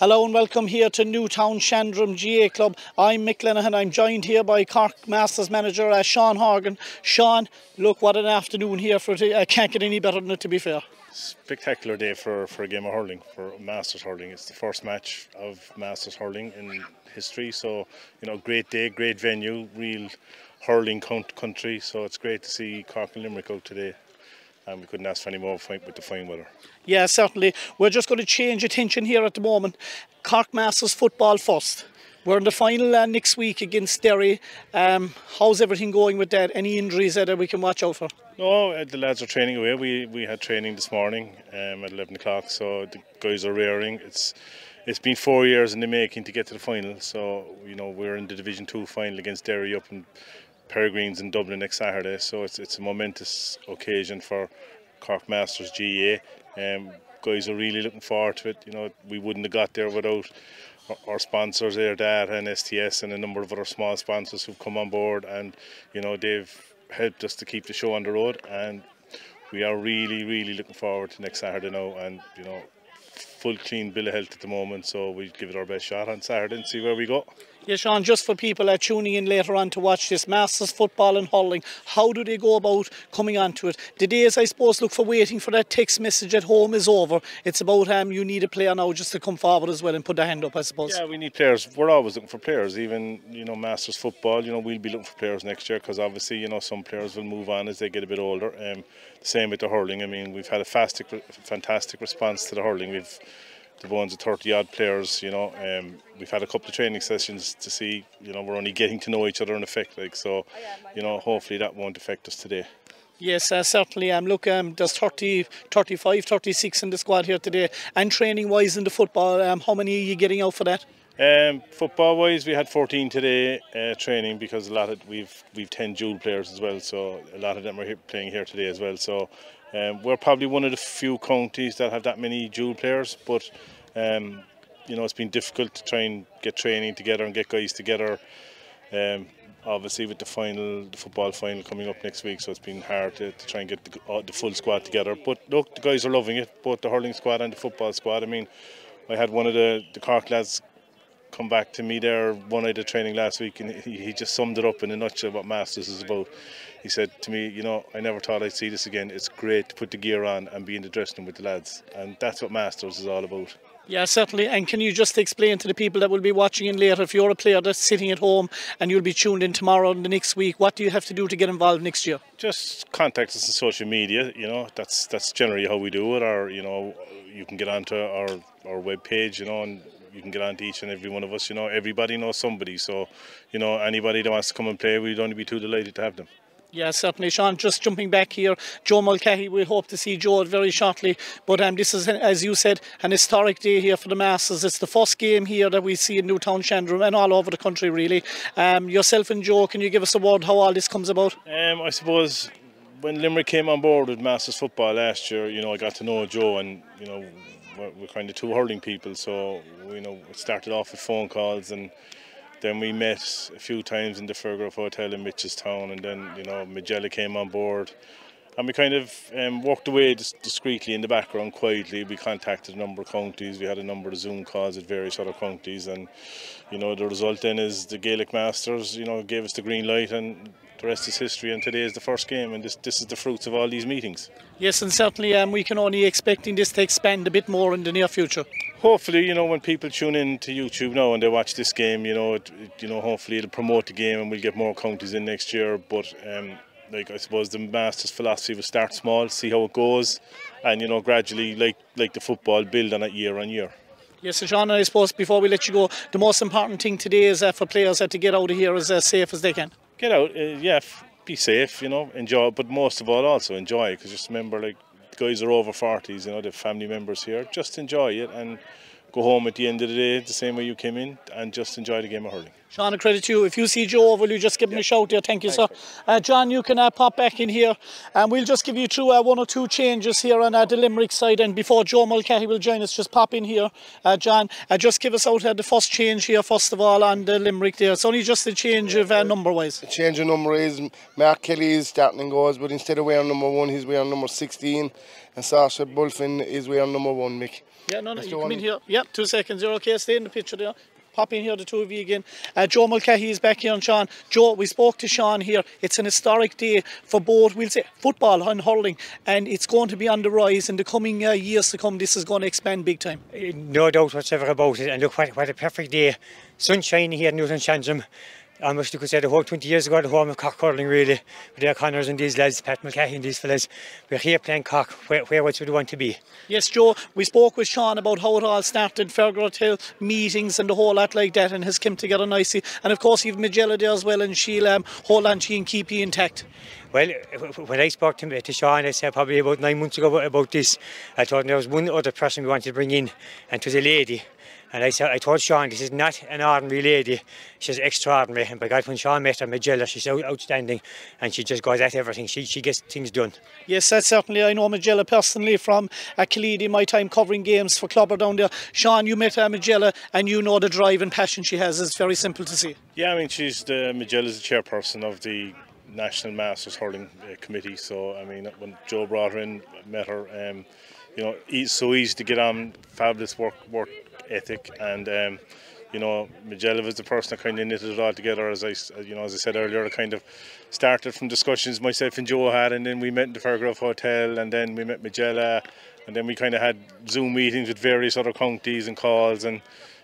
Hello and welcome here to Newtown Shandrum GAA Club. I'm Mick Lenahan. I'm joined here by Cork Masters manager uh, Sean Horgan. Sean, look what an afternoon here for it. I can't get any better than it to be fair. Spectacular day for, for a game of hurling, for Masters hurling. It's the first match of Masters hurling in history. So, you know, great day, great venue, real hurling country. So it's great to see Cork and Limerick out today and we couldn't ask for any more with the fine weather. Yeah, certainly. We're just going to change attention here at the moment. Cork Masters football first. We're in the final uh, next week against Derry. Um, how's everything going with that? Any injuries that we can watch out for? No, uh, the lads are training away. We we had training this morning um, at 11 o'clock, so the guys are rearing. It's it's been four years in the making to get to the final. So you know we're in the Division Two final against Derry up in Peregrines in Dublin next Saturday, so it's it's a momentous occasion for Cork Masters GAA. Um, guys are really looking forward to it. You know, we wouldn't have got there without our sponsors, Air Data and STS, and a number of other small sponsors who've come on board, and you know they've helped us to keep the show on the road. And we are really, really looking forward to next Saturday now, and you know, full clean bill of health at the moment, so we give it our best shot on Saturday and see where we go. Yeah, Sean, just for people that are tuning in later on to watch this Masters football and hurling, how do they go about coming onto it? The days, I suppose, look for waiting for that text message at home is over. It's about um, you need a player now just to come forward as well and put their hand up, I suppose. Yeah, we need players. We're always looking for players. Even, you know, Masters football, you know, we'll be looking for players next year because obviously, you know, some players will move on as they get a bit older. Um, same with the hurling. I mean, we've had a fantastic, fantastic response to the hurling. We've the ones of 30 odd players, you know. Um, we've had a couple of training sessions to see, you know, we're only getting to know each other in effect, like so, you know, hopefully that won't affect us today. Yes, uh, certainly. Um, look, um, there's 30, 35, 36 in the squad here today. And training wise in the football, um, how many are you getting out for that? Um, football wise, we had 14 today uh, training because a lot of we've we've 10 dual players as well, so a lot of them are here, playing here today as well. So um, we're probably one of the few counties that have that many dual players, but um, you know it's been difficult to try and get training together and get guys together. Um, obviously, with the final, the football final coming up next week, so it's been hard to, to try and get the, uh, the, full squad together. But look, the guys are loving it, both the hurling squad and the football squad. I mean, I had one of the, the Cork lads come back to me there one night of training last week and he, he just summed it up in a nutshell what Masters is about. He said to me, you know, I never thought I'd see this again. It's great to put the gear on and be in the dressing room with the lads. And that's what Masters is all about. Yeah, certainly. And can you just explain to the people that will be watching in later, if you're a player that's sitting at home and you'll be tuned in tomorrow and the next week, what do you have to do to get involved next year? Just contact us on social media. You know, that's that's generally how we do it. Or you know, you can get onto our our web page. You know, and you can get on to each and every one of us. You know, everybody knows somebody. So, you know, anybody that wants to come and play, we'd only be too delighted to have them. Yeah, certainly, Sean. Just jumping back here, Joe Mulcahy. We hope to see Joe very shortly. But um, this is, as you said, an historic day here for the Masters. It's the first game here that we see in Newtown Shandrum and all over the country, really. Um, yourself and Joe, can you give us a word how all this comes about? Um, I suppose when Limerick came on board with Masters football last year, you know, I got to know Joe, and you know, we're, we're kind of two hurling people, so you know, started off with phone calls and then we met a few times in the Fairgrove Hotel in Mitchelstown, and then you know Magella came on board, and we kind of um, walked away discreetly in the background, quietly. We contacted a number of counties. We had a number of Zoom calls at various other counties, and you know the result then is the Gaelic Masters, you know, gave us the green light, and the rest is history. And today is the first game, and this this is the fruits of all these meetings. Yes, and certainly um, we can only expecting this to expand a bit more in the near future hopefully, you know, when people tune in to YouTube now and they watch this game, you know, it, it, you know, hopefully it'll promote the game and we'll get more counties in next year. But um, like I suppose the Masters philosophy will start small, see how it goes, and you know, gradually, like like the football, build on it year on year. Yes, so Sean, I suppose before we let you go, the most important thing today is uh, for players uh, to get out of here as uh, safe as they can. Get out, uh, yeah, be safe, you know, enjoy, but most of all, also enjoy, because just remember, like guys are over 40s, you know, the family members here. Just enjoy it and go home at the end of the day the same way you came in and just enjoy the game of hurling. Sean, a credit to you. If you see Joe, will you just give him a shout there? Thank you, sir. Uh, John, you can uh, pop back in here and we'll just give you through uh, one or two changes here on uh, the Limerick side. And before Joe Mulcahy will join us, just pop in here, uh, John. Uh, just give us out uh, the first change here, first of all, on the Limerick there. It's only just a change of uh, number wise. The change of number is Mark Kelly is starting and goes, but instead of wearing number one, he's wearing number 16. And Sasha Bulfin is wearing number one, Mick. Yeah, no, no, That's you come in here. Yep, two seconds. You're okay. Stay in the picture there. Pop in here, the two of you again. Uh, Joe Mulcahy is back here and Sean. Joe, we spoke to Sean here. It's an historic day for both, we'll say, football and hurling, and it's going to be on the rise in the coming uh, years to come. This is going to expand big time. no doubt whatsoever about it. And look, what, what a perfect day. Sunshine here in Newtown Shandrum. Almost you could say the whole 20 years ago, the home of Cork hurling really. With the O'Connors and these lads, Pat Mulcahy and these fellas. We're here playing Cork. Where, where else would we want to be? Yes, Joe, we spoke with Sean about how it all started, Fairgrove Hill meetings and the whole lot like that, and has come together nicely. And of course, you've Magella there as well, and she'll um, hold on to you and keep you intact. Well, when I spoke to, to Sean, I said probably about nine months ago about, about this, I thought there was one other person we wanted to bring in, and it was a lady. And I said, I told Sean, this is not an ordinary lady. She's extraordinary. And by God, when Sean met her, Magella, she's out, outstanding, and she just goes at everything. She she gets things done. Yes, that's certainly. I know Magella personally from uh, Killeedy, my time covering games for Clubber down there. Sean, you met uh, Magella and you know the drive and passion she has. It's very simple to see. Yeah, I mean, she's the Magella's the chairperson of the National Masters Hurling uh, Committee. So, I mean, when Joe brought her in, met her, um, you know, it's so easy to get on, fabulous work work ethic, and um, you know, Magella was the person that kind of knitted it all together. As I, s- you know, as I said earlier, it kind of started from discussions myself and Joe had, and then we met in the Fairgrove Hotel, and then we met Magella, and then we kind of had Zoom meetings with various other counties and calls, and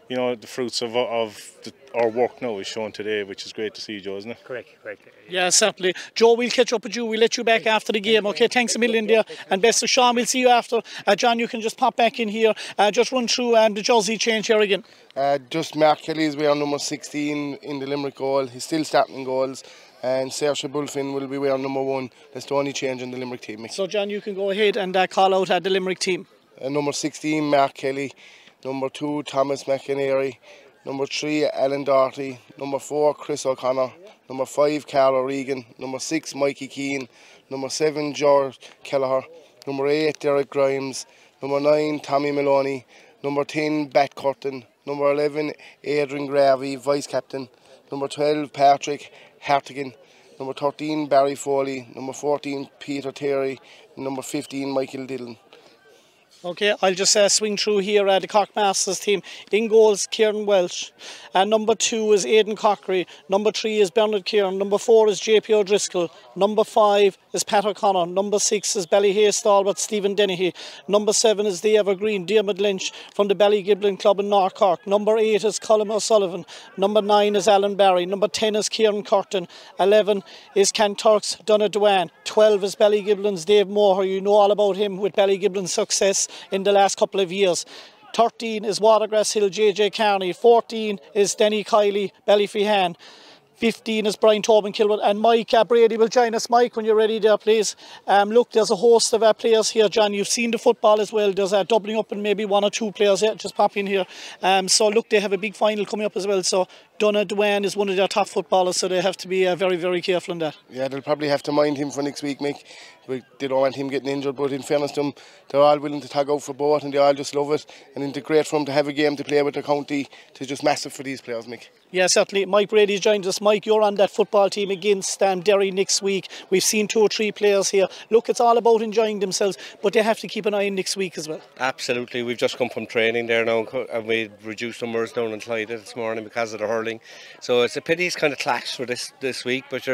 you know, the fruits of of the, our work now is shown today, which is great to see, Joe, isn't it? Correct, correct. Yeah, certainly. Joe, we'll catch up with you. We'll let you back after the game. Okay, thanks a million there. And best of Sean, we'll see you after. Uh, John, you can just pop back in here. Uh, just run through um, the jersey change here again. Uh, just Mark Kelly is wearing number 16 in the Limerick goal. He's still starting goals. And Saoirse Bulfin will be wearing number one. That's the only change in the Limerick team. So, John, you can go ahead and uh, call out uh, the Limerick team. Uh, number 16, Mark Kelly. Number 2, Thomas McInerney. Number 3, Alan Doherty. Number 4, Chris O'Connor. Number 5, Carl O'Regan. Number 6, Mikey Keane. Number 7, George Kelleher. Number 8, Derek Grimes. Number 9, Tommy Maloney. Number 10, Bat Curtin. Number 11, Adrian Garvey, Vice Captain. Number 12, Patrick Hartigan. Number 13, Barry Foley. Number 14, Peter Terry. Number 15, Michael Dillon. Okay, I'll just uh, swing through here. Uh, the Cork Masters team. In goals, Kieran Welsh. Uh, number two is Aidan Corkery. Number three is Bernard Kieran. Number four is JP O'Driscoll. Number five is Pat O'Connor. Number six is Ballyhay stalwart Stephen Dennehy. Number seven is the Evergreen Dermot Lynch from the Belly Ballygiblin Club in North Cork. Number eight is Colin O'Sullivan. Number nine is Alan Barry. Number ten is Kieran Curtin. Eleven is Kanturk's Donna Dwan. Twelve is Belly Ballygiblin's Dave Moore. You know all about him with Belly Ballygiblin's success in the last couple of years. 13 is Watergrass Hill JJ Carney. 14 is Denny Kiley Ballyfihan. 15 is Brian Tobin Kilworth and Mike uh, Brady will join us. Mike, when you're ready there, please. Um, look, there's a host of uh, players here, John. You've seen the football as well. There's a doubling up and maybe one or two players here. Just pop in here. Um, so, look, they have a big final coming up as well. So, Donna Duane is one of their top footballers, so they have to be uh, very, very careful in that. Yeah, they'll probably have to mind him for next week, Mick. We- They don't want him getting injured, but in fairness to them, they're all willing to tag out for both and they all just love it. And it's great for them to have a game to play with their county. It's just massive for these players, Mick. Yeah, certainly. Mike Brady's joined us. Mike, you're on that football team against um, Derry next week. We've seen two or three players here. Look, it's all about enjoying themselves, but they have to keep an eye on next week as well. Absolutely, we've just come from training there now, and we reduced numbers down in Clyde this morning because of the hurling. So it's a pity it's kind of clashed for this this week, but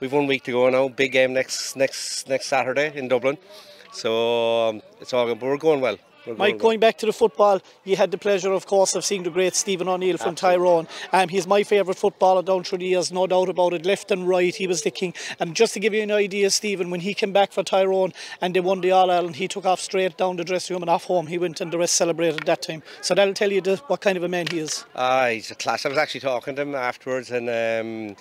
we've one week to go now. Big game next next next Saturday in Dublin. So um, it's all good, but we're going well. We're Mike, going back to the football, you had the pleasure, of course, of seeing the great Stephen O'Neill from Tyrone. Um, he's my favourite footballer down through the years, no doubt about it. Left and right, he was the king. And just to give you an idea, Stephen, when he came back for Tyrone and they won the All Ireland, he took off straight down the dressing room and off home. He went and the rest celebrated that time. So that'll tell you the, what kind of a man he is. Ah, he's a class. I was actually talking to him afterwards, and um,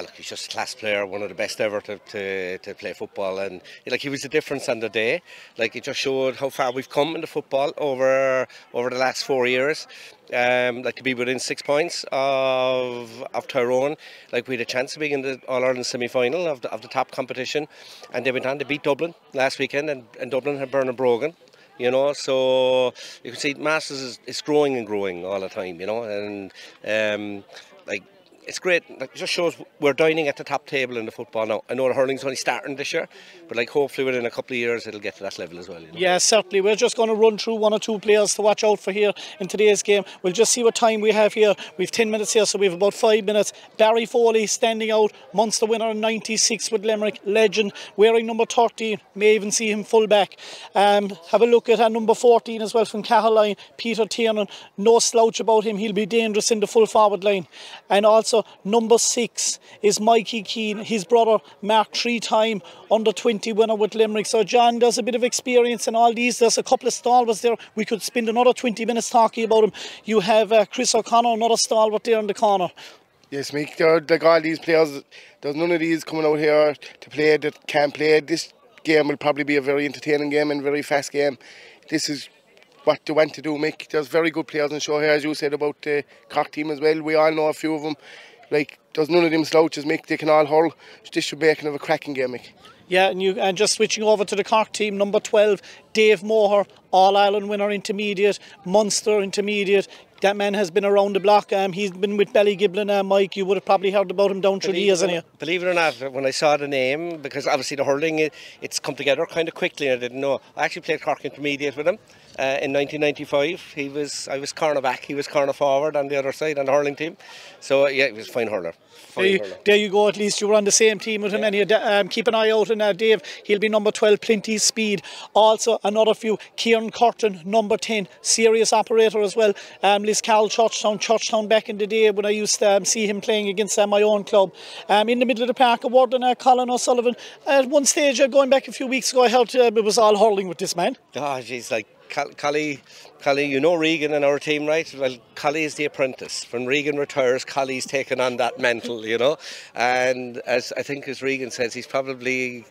look, he's just a class player, one of the best ever to, to, to play football, and like he was the difference on the day. Like it just showed how far we've come in the football over over the last four years. Um, like to be within six points of of Tyrone, like we had a chance of being in the All Ireland semi final of the, of the top competition, and they went on to beat Dublin last weekend, and, and Dublin had Bernard Brogan you know. So you can see Masters is, is growing and growing all the time, you know, and um, like it's great. Like, it just shows we're dining at the top table in the football now. I know the hurling's only starting this year, but like hopefully within a couple of years it'll get to that level as well. You know? Yeah, certainly. We're just going to run through one or two players to watch out for here in today's game. We'll just see what time we have here. We've 10 minutes here, so we have about five minutes. Barry Foley standing out, Munster winner in 96 with Limerick, legend, wearing number 13. May even see him full back. Um, have a look at uh, number 14 as well from Caroline, Peter Tiernan. No slouch about him. He'll be dangerous in the full forward line. And also number six is Mikey Keane, his brother Mark, three time under 20 winner with Limerick. So John does a bit of experience in all these. There's a couple of stalwarts there. We could spend another 20 minutes talking about them. You have uh, Chris O'Connor, another stalwart there in the corner. Yes, Mick, like all these players, there's none of these coming out here to play that can't play. This game will probably be a very entertaining game and very fast game. This is what they want to do, Mick. There's very good players on show here, as you said about the Cork team as well. We all know a few of them. Like, there's none of them slouches, Mick. They can all hurl. This should be making of a cracking game, Mick. Yeah, and you and just switching over to the Cork team, number 12, Dave Moore, All Ireland winner intermediate, Munster intermediate. That man has been around the block. Um, he's been with Ballygiblin, uh, Mike. You would have probably heard about him down through the years, anyhow. Believe it or not, when I saw the name, because obviously the hurling, it, it's come together kind of quickly. And I didn't know. I actually played Cork intermediate with him. Uh, in 1995, he was I was corner back, he was corner forward on the other side on the hurling team. So yeah, he was a fine hurler. There you, there you, go. At least you were on the same team with him. Yeah. And um, keep an eye out on uh, Dave. He'll be number 12, plenty speed. Also, another few. Kieran Curtin, number 10, serious operator as well. Um, Liscarroll Churchtown, Churchtown back in the day when I used to um, see him playing against uh, my own club. Um, in the middle of the park, awarding uh, Colin O'Sullivan. At one stage, uh, going back a few weeks ago, I helped. uh, it was all hurling with this man. Oh, jeez, like Collie, Collie, you know Regan and our team, right? Well, is the apprentice. When Regan retires, Collie's taken on that mantle, you know. And as I think, as Regan says, he's probably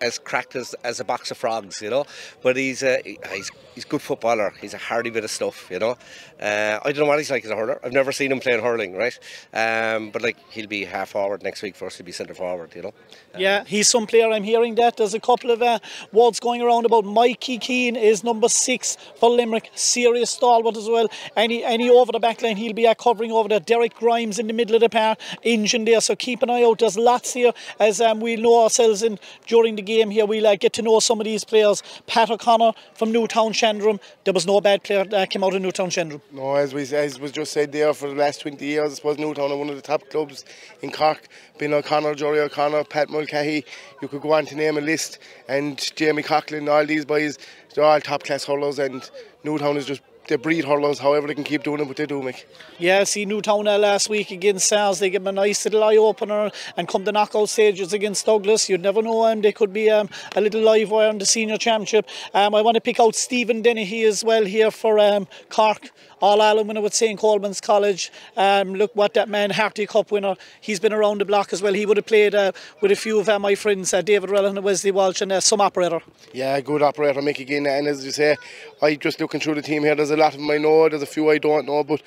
as cracked as, as a box of frogs, you know. But he's a, he's he's a good footballer. He's a hardy bit of stuff, you know. Uh, I don't know what he's like as a hurler. I've never seen him playing hurling, right? Um, but like he'll be half forward next week for us. He'll be centre forward, you know. Um, yeah, he's some player. I'm hearing that there's a couple of uh, words going around about Mikey Keane is number six for Limerick. Serious stalwart as well. Any any over the back line, he'll be uh, covering over there. Derek Grimes in the middle of the park, engine there. So keep an eye out. There's lots here as um, we know ourselves in during the game here. We'll uh, get to know some of these players. Pat O'Connor from Newtown There was no bad player that came out of Newtown Shandrum. No, as we as was just said there, for the last 20 years, I suppose Newtown are one of the top clubs in Cork. Ben O'Connor, Jerry O'Connor, Pat Mulcahy, you could go on to name a list, and Jamie Coughlin, all these boys, they're all top class hurlers, and Newtown is just they breed hurlers, however they can keep doing it, but they do, Mick. Yeah, see Newtown last week against SARS, they give them a nice little eye opener and come the knockout stages against Douglas. You'd never know, um, they could be um, a little live wire in the senior championship. Um, I want to pick out Stephen Dennehy as well here for um, Cork. All Ireland winner with St. Colman's College. Um, look what that man, Harty Cup winner, he's been around the block as well. He would have played uh, with a few of uh, my friends, uh, David Rellan and Wesley Walsh, and uh, some operator. Yeah, good operator, Mick again. And as you say, I just looking through the team here, there's a lot of them I know, there's a few I don't know, but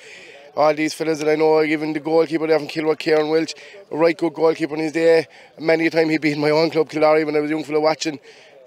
all these fellas that I know, even the goalkeeper there from Kilworth, Kieran Welch, a right good goalkeeper in his day. Many a time he'd be in my own club, Kildare, when I was a young fella watching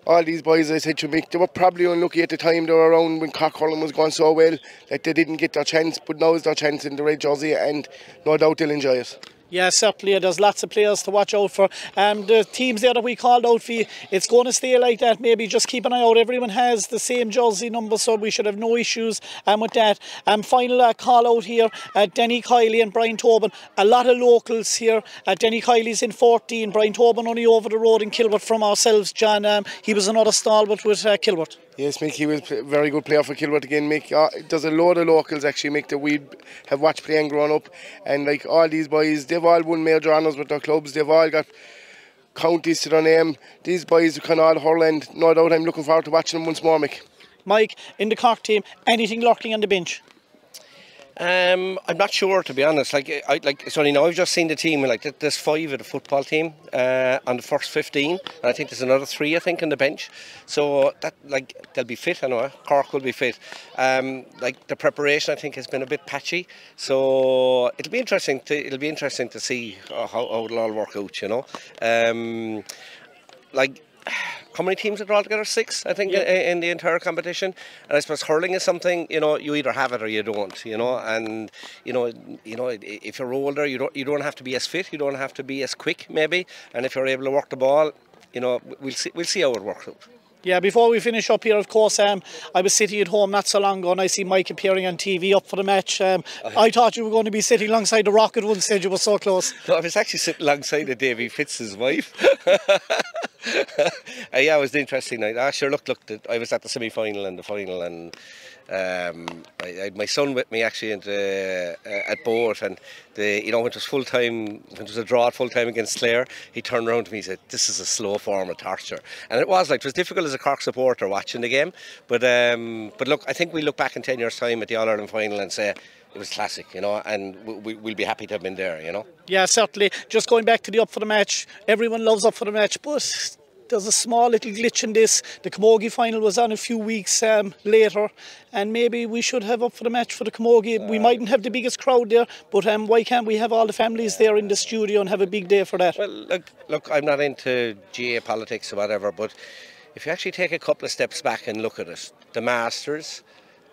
all these boys, I said to Mick, they were probably unlucky at the time they were around when Cork hurling was going so well that they didn't get their chance, but now is their chance in the red jersey, and no doubt they'll enjoy it. Yeah, certainly. There's lots of players to watch out for. Um, the teams there that we called out for you, it's going to stay like that. Maybe just keep an eye out. Everyone has the same jersey number, so we should have no issues um, with that. Um, final uh, call out here uh, Denny Kiley and Brian Tobin. A lot of locals here. Uh, Denny Kiley's in 14, Brian Tobin only over the road in Kilworth from ourselves. John, um, he was another stalwart with uh, Kilworth. Yes, Mick, he was a very good player for Kilworth again, Mick. Uh, there's a load of locals actually, Mick, that we have watched playing growing up. And like all these boys, they've all won major honours with their clubs. They've all got counties to their name. These boys can all hurl and no doubt I'm looking forward to watching them once more, Mick. Mike, in the Cork team, anything lurking on the bench? Um, I'm not sure to be honest. Like, I like sorry, now I've just seen the team. Like, there's five of the football team uh, on the first 15, and I think there's another three. I think on the bench. So that like they'll be fit. I know Cork will be fit. Um, like the preparation, I think has been a bit patchy. So it'll be interesting. To, it'll be interesting to see how, how it'll all work out. You know, um, like how many teams are there altogether? Six, I think, in, in, the entire competition. And I suppose hurling is something you know you either have it or you don't. You know, and you know, you know, if you're older, you don't you don't have to be as fit, you don't have to be as quick, maybe. And if you're able to work the ball, you know, we'll see we'll see how it works out. Yeah, before we finish up here, of course, um, I was sitting at home not so long ago and I see Mike appearing on TV up for the match. Um, I thought you were going to be sitting alongside the Rocket one stage, you were so close. No, I was actually sitting alongside of Davy Fitz's wife. uh, yeah, it was an interesting night. Ah, sure, look, look, I was at the semi final and the final, and um, I, I, my son with me actually uh, at board, and the, you know when it was full time, when it was a draw at full time against Clare, he turned around to me and said, "This is a slow form of torture," and it was like it was difficult as a Cork supporter watching the game, but um, but look, I think we look back in ten years' time at the All Ireland final and say it was classic, you know, and we, will be happy to have been there, you know. Yeah, certainly. Just going back to the up for the match, everyone loves up for the match, but there's a small little glitch in this. The Camogie final was on a few weeks um, later, and maybe we should have up for the match for the Camogie. Uh, we mightn't have the biggest crowd there, but um, why can't we have all the families there in the studio and have a big day for that? Well, look, look, I'm not into GAA politics or whatever, but if you actually take a couple of steps back and look at it, the Masters,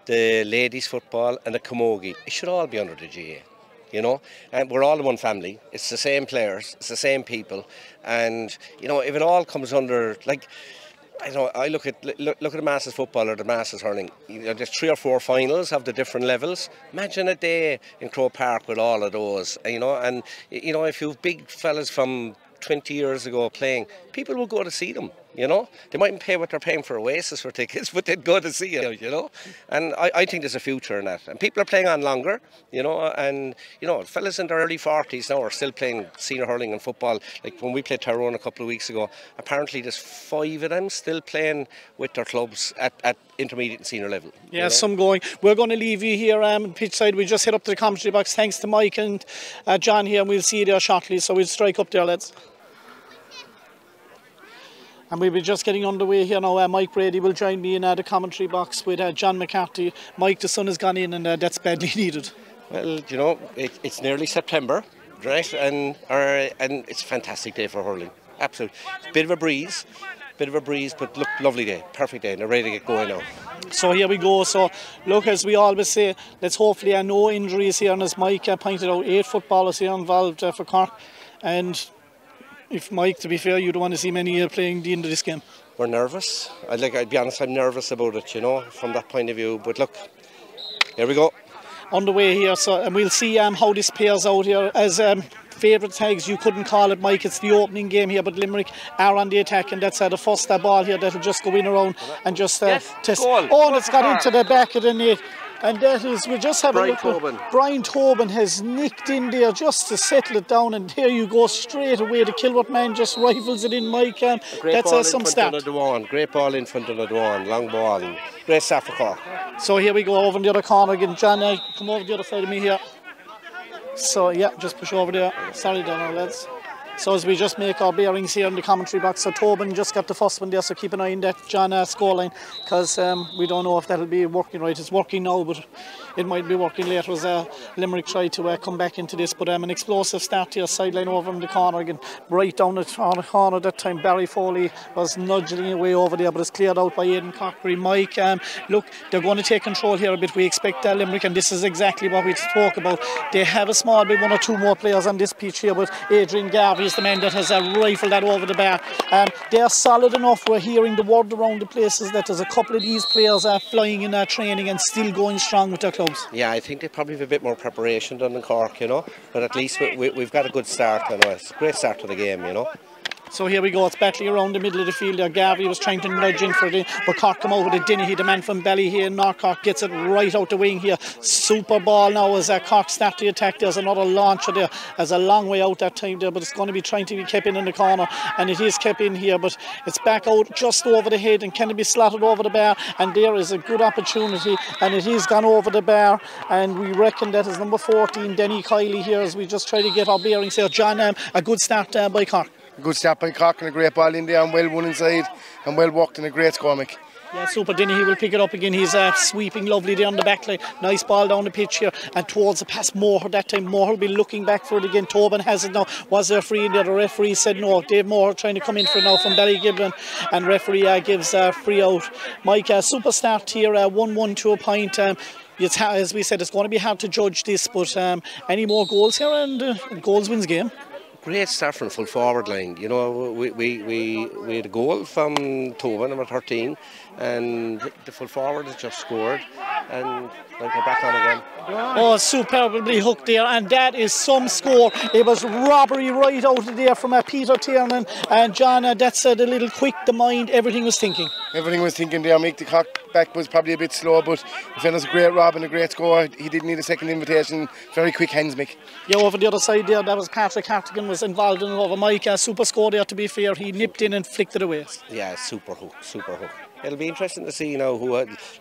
the ladies football and the camogie, it should all be under the GAA. You know, and we're all one family. It's the same players, it's the same people, and you know if it all comes under like. I know. I look at look, look at the masses football or the masses hurling. You know, there's three or four finals of the different levels. Imagine a day in Croke Park with all of those. You know, and you know if you've big fellas from 20 years ago playing, people will go to see them. You know, they mightn't pay what they're paying for Oasis for tickets, but they'd go to see it. You know, and I, I think there's a future in that. And people are playing on longer. You know, and you know, fellas in their early 40s now are still playing senior hurling and football. Like when we played Tyrone a couple of weeks ago, apparently there's five of them still playing with their clubs at, at intermediate and senior level. Yeah, you know? some going. We're going to leave you here um, pitch side. We just head up to the commentary box. Thanks to Mike and uh, John here, and we'll see you there shortly. So we'll strike up there, lads. And we'll be just getting underway here now. Uh, Mike Brady will join me in uh, the commentary box with uh, John McCarthy. Mike, the sun has gone in and uh, that's badly needed. Well, you know, it, it's nearly September, right? And, and it's a fantastic day for hurling. Absolutely. Bit of a breeze, bit of a breeze, but look, lovely day, perfect day, and they're ready to get going now. So here we go. So look, as we always say, let's hopefully have no injuries here. And as Mike uh, pointed out, eight footballers here involved uh, for Cork, and if Mike, to be fair, you don't want to see many uh, playing the end of this game. We're nervous. I'd like, I'd be honest, I'm nervous about it, you know, from that point of view. But look, here we go. On the way here, so and we'll see um, how this pairs out here as. Um, favourite tags, you couldn't call it, Mike. It's the opening game here, but Limerick are on the attack, and that's uh, the first uh, ball here that'll just go in around and just uh, yes, test. Goal. Oh, and it's got into the back of the net. And that is, we just have Brian a look. Tobin. Brian Tobin has nicked in there just to settle it down, and there you go straight away. The Kilworth man just rifles it in my camp. That's uh, some start. Great ball in front of the Dewan, long ball. Great Cork. So here we go over in the other corner again. John, uh, come over the other side of me here. So yeah, just push over there. Sorry, Donald, lads. So as we just make our bearings here in the commentary box, so Tobin just got the first one there, so keep an eye on that John uh, scoreline, because um, we don't know if that'll be working right. It's working now, but it might be working later as uh, Limerick try to uh, come back into this. But um, an explosive start here, sideline over in the corner again, right down the corner that time. Barry Foley was nudging away over there, but it's cleared out by Aidan Corkery. Mike, um, look, they're going to take control here a bit. We expect uh, Limerick, and this is exactly what we spoke about. They have a small bit, one or two more players on this pitch here, but Adrian Garvey is the man that has uh, rifled that over the bar. Um, they're solid enough. We're hearing the word around the places that there's a couple of these players are flying in their training and still going strong with their Yeah, I think they probably have a bit more preparation than in Cork, you know. But at least we, we, we've got a good start. Know. It's a great start to the game, you know. So here we go, it's battling around the middle of the field there. Garvey was trying to nudge in for it, but Cork come out with it. He, the man from Belly here, Norcork gets it right out the wing here. Super ball now as uh, Cork start the attack. There's another launcher there. There's a long way out that time there, but it's going to be trying to be kept in in the corner, and it is kept in here, but it's back out just over the head, and can it be slotted over the bar? And there is a good opportunity, and it is gone over the bar, and we reckon that is number 14, Denny Kiley here, as we just try to get our bearings here. John, um, a good start uh, by Cork. Good start by Cork and a great ball in there and well won inside and well walked and a great score, Mick. Yeah, super Denny, he will pick it up again. He's uh, sweeping lovely on the back line. Nice ball down the pitch here and towards the pass Moore. That time Moore will be looking back for it again. Tobin has it now. Was there free in there? The referee said no. Dave Moore trying to come in for now from Ballygiblin and referee uh, gives uh, free out. Mike, uh, super start here, uh, 1 1 to a point. Um, it's, as we said, it's going to be hard to judge this, but um, any more goals here and uh, goals wins game great start from full forward line. You know, we, we, we, we had a goal from Tobin, number 13, and the full forward has just scored, and they'll go back on again. Oh, superbly hooked there, and that is some score. It was robbery right out of there from uh, Peter Tiernan and John. Uh, that's uh, the little quick, the mind, everything was thinking. Everything was thinking there. Make the Cork back was probably a bit slow, but it was a great rob and a great score. He didn't need a second invitation. Very quick hands, Mick. Yeah, over the other side there, that was Patrick Hartigan was involved in it over Mike. Uh, super score there, to be fair. He nipped in and flicked it away. Yeah, super hook, super hook. It'll be interesting to see, you know, who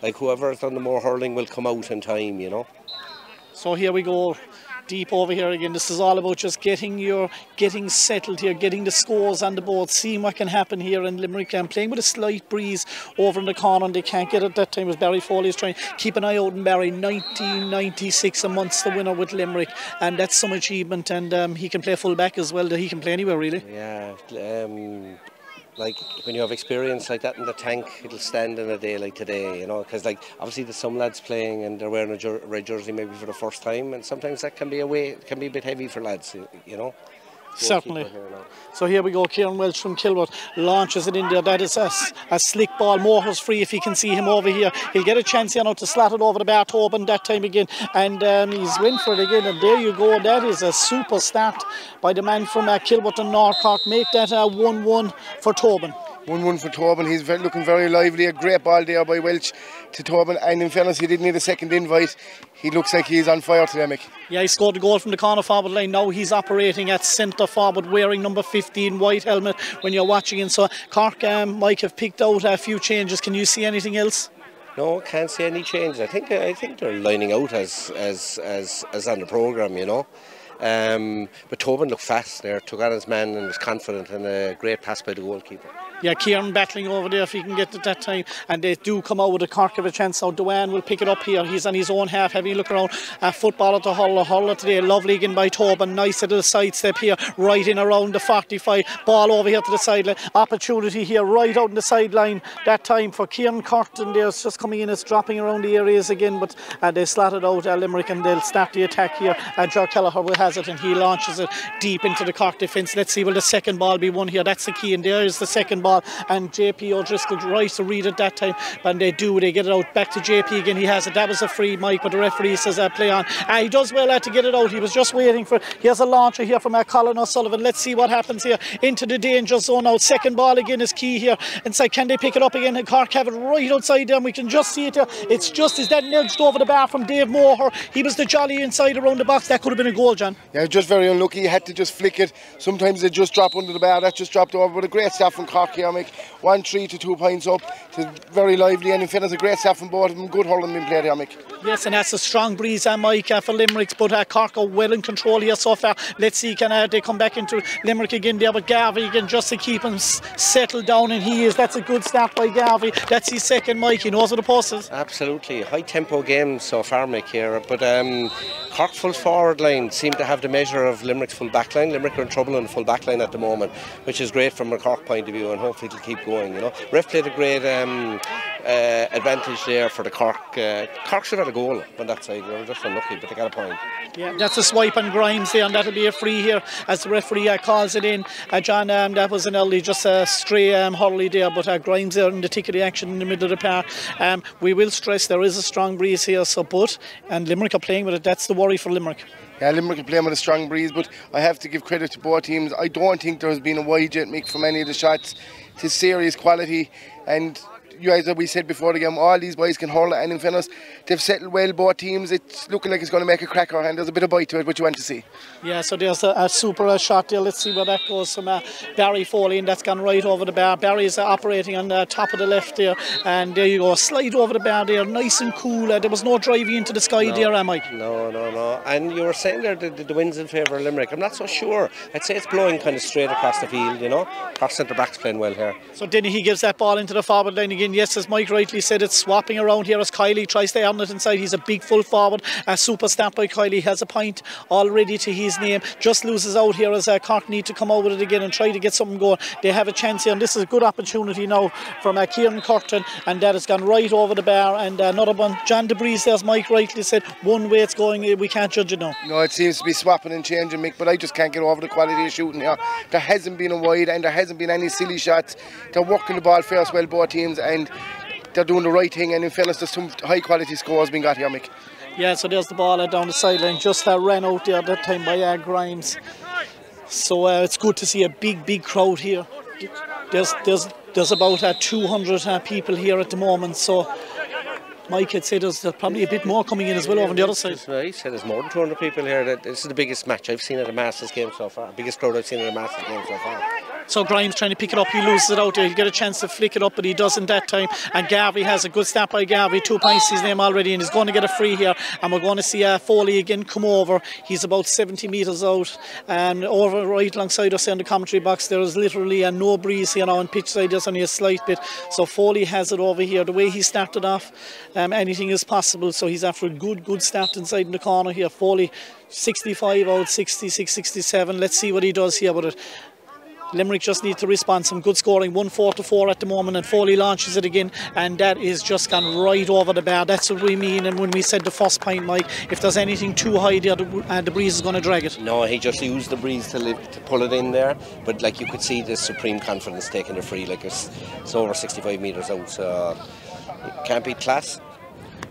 like whoever has done the more hurling will come out in time, you know. So here we go deep over here again. This is all about just getting your getting settled here, getting the scores on the board, seeing what can happen here in Limerick. I'm playing with a slight breeze over in the corner and they can't get it that time as Barry Foley is trying. Keep an eye out on Barry, 1996 a Munster winner with Limerick and that's some achievement and um, he can play full back as well. He can play anywhere really. Yeah, um, like when you have experience like that in the tank, it'll stand in a day like today, you know. Because like obviously there's some lads playing and they're wearing a jer red jersey maybe for the first time, and sometimes that can be a way, can be a bit heavy for lads, you know. Certainly. So here we go. Kieran Welch from Kilworth launches it in there. That is a, a slick ball. Moorhouse free if he can see him over here. He'll get a chance here now to slot it over the bar Tobin that time again. And um, he's win for it again. And there you go. That is a super start by the man from uh, Kilworth and Norcork. Make that a 1 1 for Tobin. 1-1 for Tobin. He's very, looking very lively. A great ball there by Welch to Tobin. And in fairness, he didn't need a second invite. He looks like he's on fire today, Mick. Yeah, he scored a goal from the corner forward line. Now he's operating at centre forward, wearing number 15 white helmet when you're watching him. So Cork, um, Mike, have picked out a few changes. Can you see anything else? No, can't see any changes. I think I think they're lining out as as as, as on the programme, you know. Um, but Tobin looked fast there, took on his man and was confident and a great pass by the goalkeeper yeah, Kieran battling over there if he can get it that time. And they do come out with a Cork of a chance. So Dewan will pick it up here. He's on his own half, having a look around. Football at the Hull. Hull today. Lovely again by Tobin. Nice little the side step here, right in around the 45. Ball over here to the sideline. Opportunity here, right out in the sideline. That time for Kieran Curtin there. It's just coming in. It's dropping around the areas again. But uh, they slotted out uh, Limerick and they'll start the attack here. Uh, Joe Kelleher has it and he launches it deep into the Cork defence. Let's see, will the second ball be won here? That's the key. And there is the second ball ball and JP O'Driscoll right to read it that time. And they do they get it out. Back to JP again. He has it. That was a free Mike but the referee says uh, play on. Uh, he does well uh, to get it out. He was just waiting for he has a launcher here from uh, Colin O'Sullivan. Let's see what happens here. Into the danger zone now. Second ball again is key here. Inside can they pick it up again? And Cork have it right outside them we can just see it here. It's just as that nudged over the bar from Dave Moore? He was the jolly inside around the box. That could have been a goal John. Yeah just very unlucky. He had to just flick it. Sometimes they just drop under the bar. That just dropped over. But a great stuff from Cork Kermick. One three to two points up. To very lively and in fairness, a great staff from both of them. Good hurling being played here, Mick. Yes, and that's a strong breeze, uh, Mike, uh, for Limerick. But uh, Cork are well in control here so far. Let's see, can uh, they come back into Limerick again there? But Garvey again, just to keep him settled down, and he is. That's a good start by Garvey. That's his second, Mike. He knows what the post is. Absolutely. High tempo game so far, Mick, here. But um, Cork full forward line seem to have the measure of Limerick's full back line. Limerick are in trouble in full back line at the moment, which is great from a Cork point of view, and hopefully it'll keep going. You know, Ref played a great um, uh, advantage there for the Cork. Uh, Cork should have had a goal on that side. They were just unlucky, but they got a point. Yeah, that's a swipe on Grimes there, and that'll be a free here as the referee uh, calls it in. Uh, John, um, that was an early, just a stray um, hurley there, but uh, Grimes there in the ticket action in the middle of the park. Um, we will stress there is a strong breeze here, so but and Limerick are playing with it. That's the worry for Limerick. Yeah, Limerick are playing with a strong breeze, but I have to give credit to both teams. I don't think there has been a wide jet mick from any of the shots. It's serious quality, and you guys, as we said before the game, all these boys can hold it, and in fairness, they've settled well, both teams. It's looking like it's going to make a cracker, and there's a bit of bite to it, which you want to see. Yeah, so there's a, a super uh, shot there. Let's see where that goes from uh, Barry Foley, and that's gone right over the bar. Barry is uh, operating on the top of the left there, and there you go, slide over the bar there, nice and cool. Uh, there was no driving into the sky No. there, am I? No, no, no. And you were saying there the, the, the wind's in favour of Limerick. I'm not so sure. I'd say it's blowing kind of straight across the field, you know. Our centre back's playing well here. So Denny he gives that ball into the forward line again. Yes, as Mike rightly said, it's swapping around here as Kiley tries to earn it inside. He's a big full forward. A super stamp by Kiley has a point already to his name. Just loses out here as uh, Cork need to come out with it again and try to get something going. They have a chance here, and this is a good opportunity now from uh, Kieran Curtin, and that has gone right over the bar. And uh, another one, John DeBreeze, as Mike rightly said, one way it's going. We can't judge it now. No, it seems to be swapping and changing, Mick, but I just can't get over the quality of shooting here. There hasn't been a wide and there hasn't been any silly shots. They're working the ball first well, both teams, and they're doing the right thing. And in fairness, there's some high quality scores being got here, Mick. Yeah, so there's the ball down the sideline. Just uh, ran out there that time by uh, Grimes. So uh, it's good to see a big, big crowd here. There's there's there's about uh, 200 uh, people here at the moment. So Mike had said there's probably a bit more coming in as well over on the other side. He said there's more than 200 people here. This is the biggest match I've seen at a Masters game so far. Biggest crowd I've seen at a Masters game so far. So Grimes trying to pick it up, he loses it out there. He'll get a chance to flick it up, but he doesn't that time. And Garvey has a good snap by Garvey, two points his name already, and he's going to get a free here. And we're going to see uh, Foley again come over. He's about 70 metres out, and over right alongside us in the commentary box. There is literally uh, no breeze here now on pitch side. There's only a slight bit. So Foley has it over here. The way he started off, um, anything is possible. So he's after a good, good start inside in the corner here. Foley 65 out, 66, 67. Let's see what he does here with it. Limerick just need to respond. Some good scoring, 1 4 to 4 at the moment, and Foley launches it again, and that is just gone right over the bar. That's what we mean. And when we said the first point, Mike, if there's anything too high there, the, uh, the breeze is going to drag it. No, he just used the breeze to, live, to pull it in there. But like you could see the supreme confidence taking the free. Like it's, it's over 65 metres out. So it can't be class.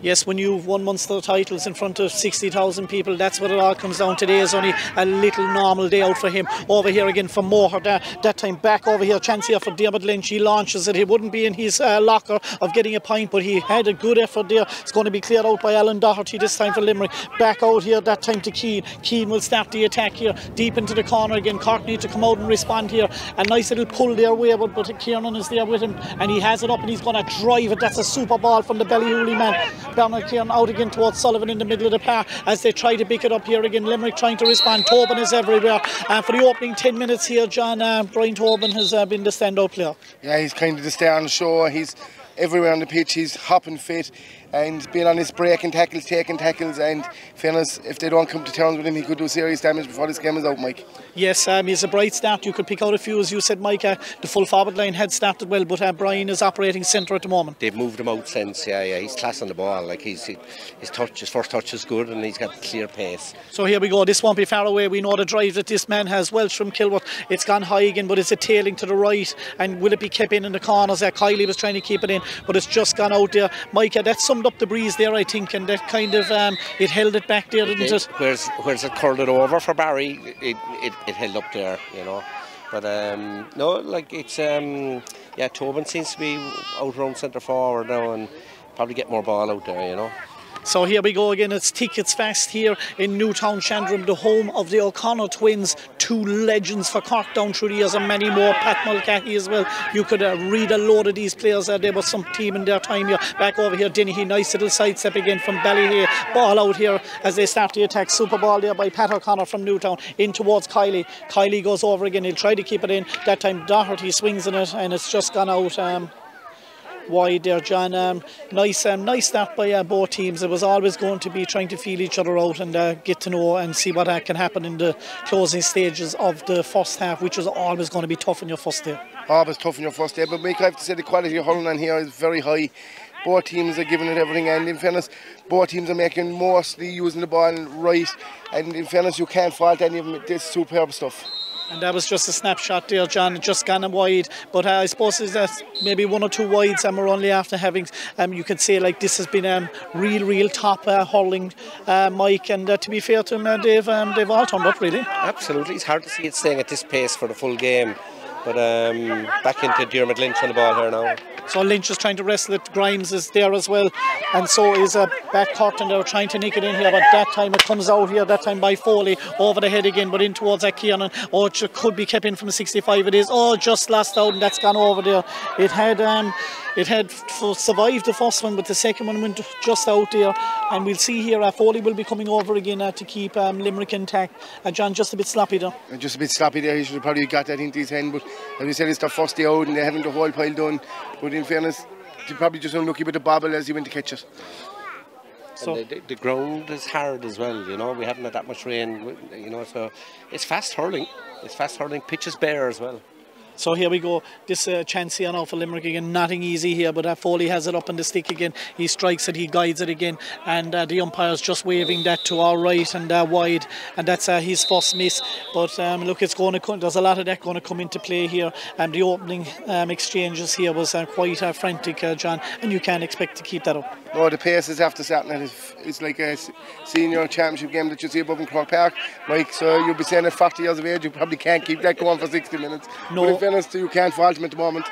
Yes, when you've won Munster titles in front of 60,000 people, that's what it all comes down. To today is only a little normal day out for him. Over here again for Moher, that, that time back over here. Chance here for Dermot Lynch. He launches it. He wouldn't be in his uh, locker of getting a point, but he had a good effort there. It's going to be cleared out by Alan Doherty this time for Limerick. Back out here, that time to Keane. Keane will start the attack here, deep into the corner again. Cork need to come out and respond here. A nice little pull there, wayward, but Kieran is there with him, and he has it up and he's going to drive it. That's a super ball from the Ballyhooly man. Bernard Kieran out again towards Sullivan in the middle of the park as they try to pick it up here again. Limerick trying to respond. Tobin is everywhere. And for the opening 10 minutes here, John, uh, Brian Tobin has uh, been the standout player. Yeah, he's kind of the star on the show. He's everywhere on the pitch. He's hopping fit and being on his breaking tackles, taking tackles. And fairness, if they don't come to terms with him, he could do serious damage before this game is out, Mike. Yes, um, he's a bright start. You could pick out a few, as you said, Mike. Uh, the full forward line had started well, but uh, Brian is operating centre at the moment. They've moved him out since. Yeah, yeah. He's class on the ball. Like he's his touch, his first touch is good, and he's got clear pace. So here we go. This won't be far away. We know the drive that this man has. Welsh from Kilworth. It's gone high again, but it's a tailing to the right. And will it be kept in in the corners? Uh, Kiley was trying to keep it in, but it's just gone out there. Micah, that up the breeze there, I think, and that kind of um, it held it back there, didn't it? Whereas, whereas it curled it over for Barry, it, it, it held up there, you know. But um, no, like it's um, yeah, Tobin seems to be out around centre forward now and probably get more ball out there, you know. So here we go again. It's Tickets Fest here in Newtown Shandrum, the home of the O'Connor twins, two legends for Cork down through the years, and many more. Pat Mulcahy as well. You could uh, read a load of these players. Uh, there was some team in their time here. Back over here, Dennehy, nice little sidestep again from Ballyhay. Ball out here as they start the attack. Super ball there by Pat O'Connor from Newtown in towards Kiley. Kiley goes over again. He'll try to keep it in. That time Doherty swings in it, and it's just gone out. Um, wide there, John. Um, nice, um, nice start by uh, both teams. It was always going to be trying to feel each other out and uh, get to know and see what uh, can happen in the closing stages of the first half, which is always going to be tough in your first day. Always tough in your first day, but I have to say the quality of on here is very high. Both teams are giving it everything, and in fairness, both teams are making mostly using the ball right. And in fairness, you can't fault any of them. This superb stuff. And that was just a snapshot there, John, just gone wide. But uh, I suppose that maybe one or two wides, and we're only after having, um, you could say, like this has been um, real, real top uh, hurling, uh, Mike. And uh, to be fair to them, uh, they've, um, they've all turned up, really. Absolutely. It's hard to see it staying at this pace for the full game. But um, back into Dermot Lynch on the ball here now. So Lynch is trying to wrestle it. Grimes is there as well, and so is a uh, Bat Curtin. They're trying to nick it in here, but that time it comes out here. That time by Foley over the head again, but in towards that Kiernan. Oh, it could be kept in from 65. It is. Oh, just last out, and that's gone over there. It had um, it had survived the first one, but the second one went just out there. And we'll see here, uh, Foley will be coming over again uh, to keep um, Limerick intact. Uh, John, just a bit sloppy there. Just a bit sloppy there. He should have probably got that into his hand, but as we said, it's the first day out and they haven't the whole pile done. But in fairness, he probably just unlucky with the bobble as he went to catch it. So the, the, the, ground is hard as well, you know. We haven't had that much rain, you know. So it's fast hurling. It's fast hurling. Pitch is bare as well. So here we go. This uh, chance here now for Limerick again. Nothing easy here, but uh, Foley has it up on the stick again. He strikes it, he guides it again, and uh, the umpire's just waving that to our right and uh, wide, and that's uh, his first miss. But um, look, it's going to come, there's a lot of that going to come into play here. And the opening um, exchanges here was uh, quite frantic, John, and you can't expect to keep that up. No, the pace is after starting it's, it's like a senior championship game that you see above in Croke Park, Mike. So you'll be saying at 40 years of age, you probably can't keep that going for 60 minutes. No But in fairness, you can't fault him at the moment.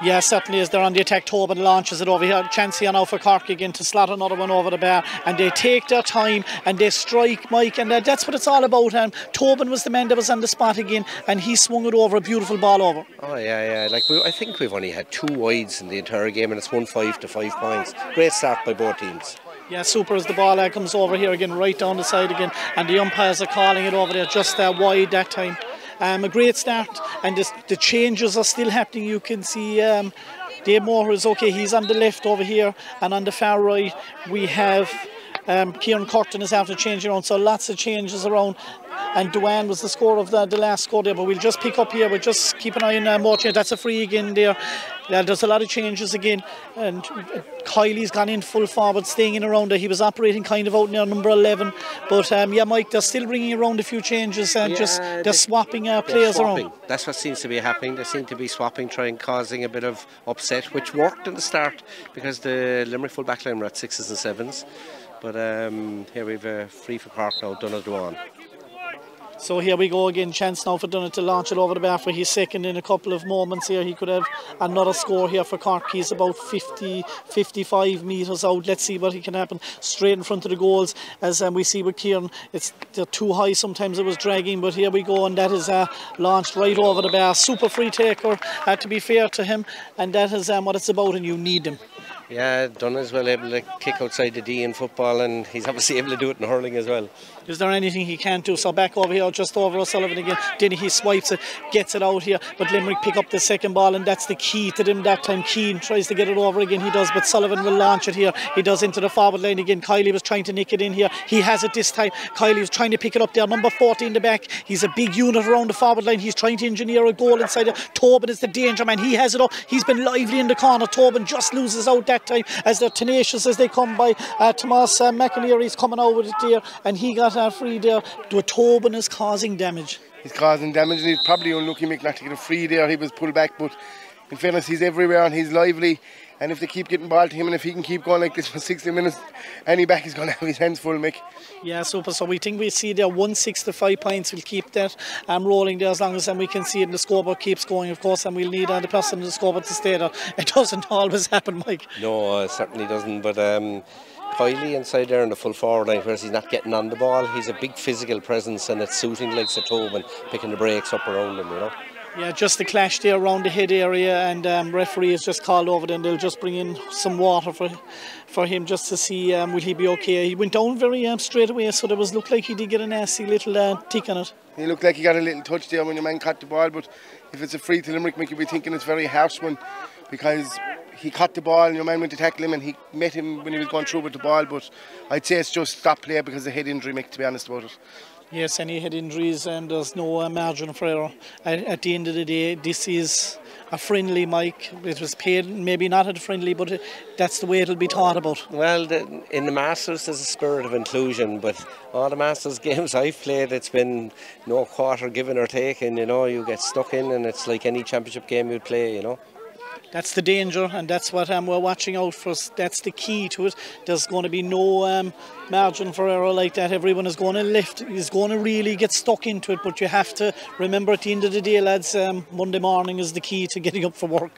Yeah, certainly is. They're on the attack. Tobin launches it over here. Chance here now for Cork again to slot another one over the bar. And they take their time and they strike Mike. And uh, that's what it's all about. And Tobin was the man that was on the spot again. And he swung it over. A beautiful ball over. Oh, yeah, yeah. Like we, I think we've only had two wides in the entire game. And it's 1 5 to 5 points. Great start by both teams. Yeah, super as the ball uh, comes over here again, right down the side again. And the umpires are calling it over there just uh, wide that time. Um, a great start, and the, the, changes are still happening. You can see um, Dave Moore is okay, he's on the left over here, and on the far right, we have um, Kieran Curtin is after changing around, so lots of changes around. And Duane was the score of the, the last score there, but we'll just pick up here. We'll just keep an eye on uh, Mortimer. That's a free again there. Yeah, there's a lot of changes again, and Kiley's gone in full forward, staying in around there. He was operating kind of out near number 11, but um, yeah, Mike, they're still bringing around a few changes and yeah, just they're, they're swapping uh, players swapping. around. That's what seems to be happening. They seem to be swapping, trying causing a bit of upset, which worked in the start because the Limerick full back line were at sixes and sevens. But um, here we've a free for Cork now, Donald Duane. So here we go again. Chance now for Dunne to launch it over the bar for his second in a couple of moments here. He could have another score here for Cork. He's about 50, 55 metres out. Let's see what he can happen. Straight in front of the goals as um, we see with Kieran. It's they're too high. Sometimes it was dragging, but here we go. And that is uh, launched right over the bar. Super free taker, uh, to be fair to him. And that is um, what it's about, and you need them. Yeah, Dunne is well able to kick outside the D in football, and he's obviously able to do it in hurling as well. Is there anything he can't do? So back over here, just over O'Sullivan again. Then he swipes it, gets it out here, but Limerick pick up the second ball, and that's the key to them that time. Keane tries to get it over again, he does, but Sullivan will launch it here. He does into the forward line again. Kiley was trying to nick it in here. He has it this time. Kiley was trying to pick it up there. Number 14 in the back. He's a big unit around the forward line. He's trying to engineer a goal inside it. Tobin is the danger man. He has it up. He's been lively in the corner. Tobin just loses out that time as they're tenacious as they come by. Uh, Tomas uh, is coming over it there, and he got uh, free there. Do Tobin is causing damage. He's causing damage, and he's probably unlucky Mick not to get a free there. He was pulled back, but in fairness, he's everywhere and he's lively. And if they keep getting ball to him, and if he can keep going like this for 60 minutes, any back is going to have his hands full, Mick. Yeah, super. So we think we see there one six to five points. We'll keep that um, rolling there as long as and we can see it. And the scoreboard keeps going, of course, and we'll need uh, the person in the scoreboard to stay there. It doesn't always happen, Mike. No, it certainly doesn't. But um, Kiley inside there in the full forward line, whereas he's not getting on the ball. He's a big physical presence, and it's suiting like Tobin, picking the breaks up around him, you know. Yeah, just the clash there around the head area, and um, referee is just called over. Then they'll just bring in some water for for him just to see um, will he be okay. He went down very um, straight away, so there was looked like he did get a nasty little uh, tick on it. He looked like he got a little touch there when your man caught the ball, but if it's a free to Limerick, make you be thinking it's very harsh one because he caught the ball and your man went to tackle him and he met him when he was going through with the ball. But I'd say it's just stop play because of head injury, Mick, to be honest about it. Yes, any head injuries and there's no uh, margin for error. At, at the end of the day, this is a friendly Mike. It was paid, maybe not a friendly, but it, that's the way it'll be thought about. Well, the, in the Masters, there's a spirit of inclusion, but all the Masters games I've played, it's been no quarter given or taken. You know, you get stuck in, and it's like any championship game you'd play. You know. That's the danger, and that's what um, we're watching out for. That's the key to it. There's going to be no um, margin for error like that. Everyone is going to lift, is going to really get stuck into it. But you have to remember at the end of the day, lads, um, Monday morning is the key to getting up for work.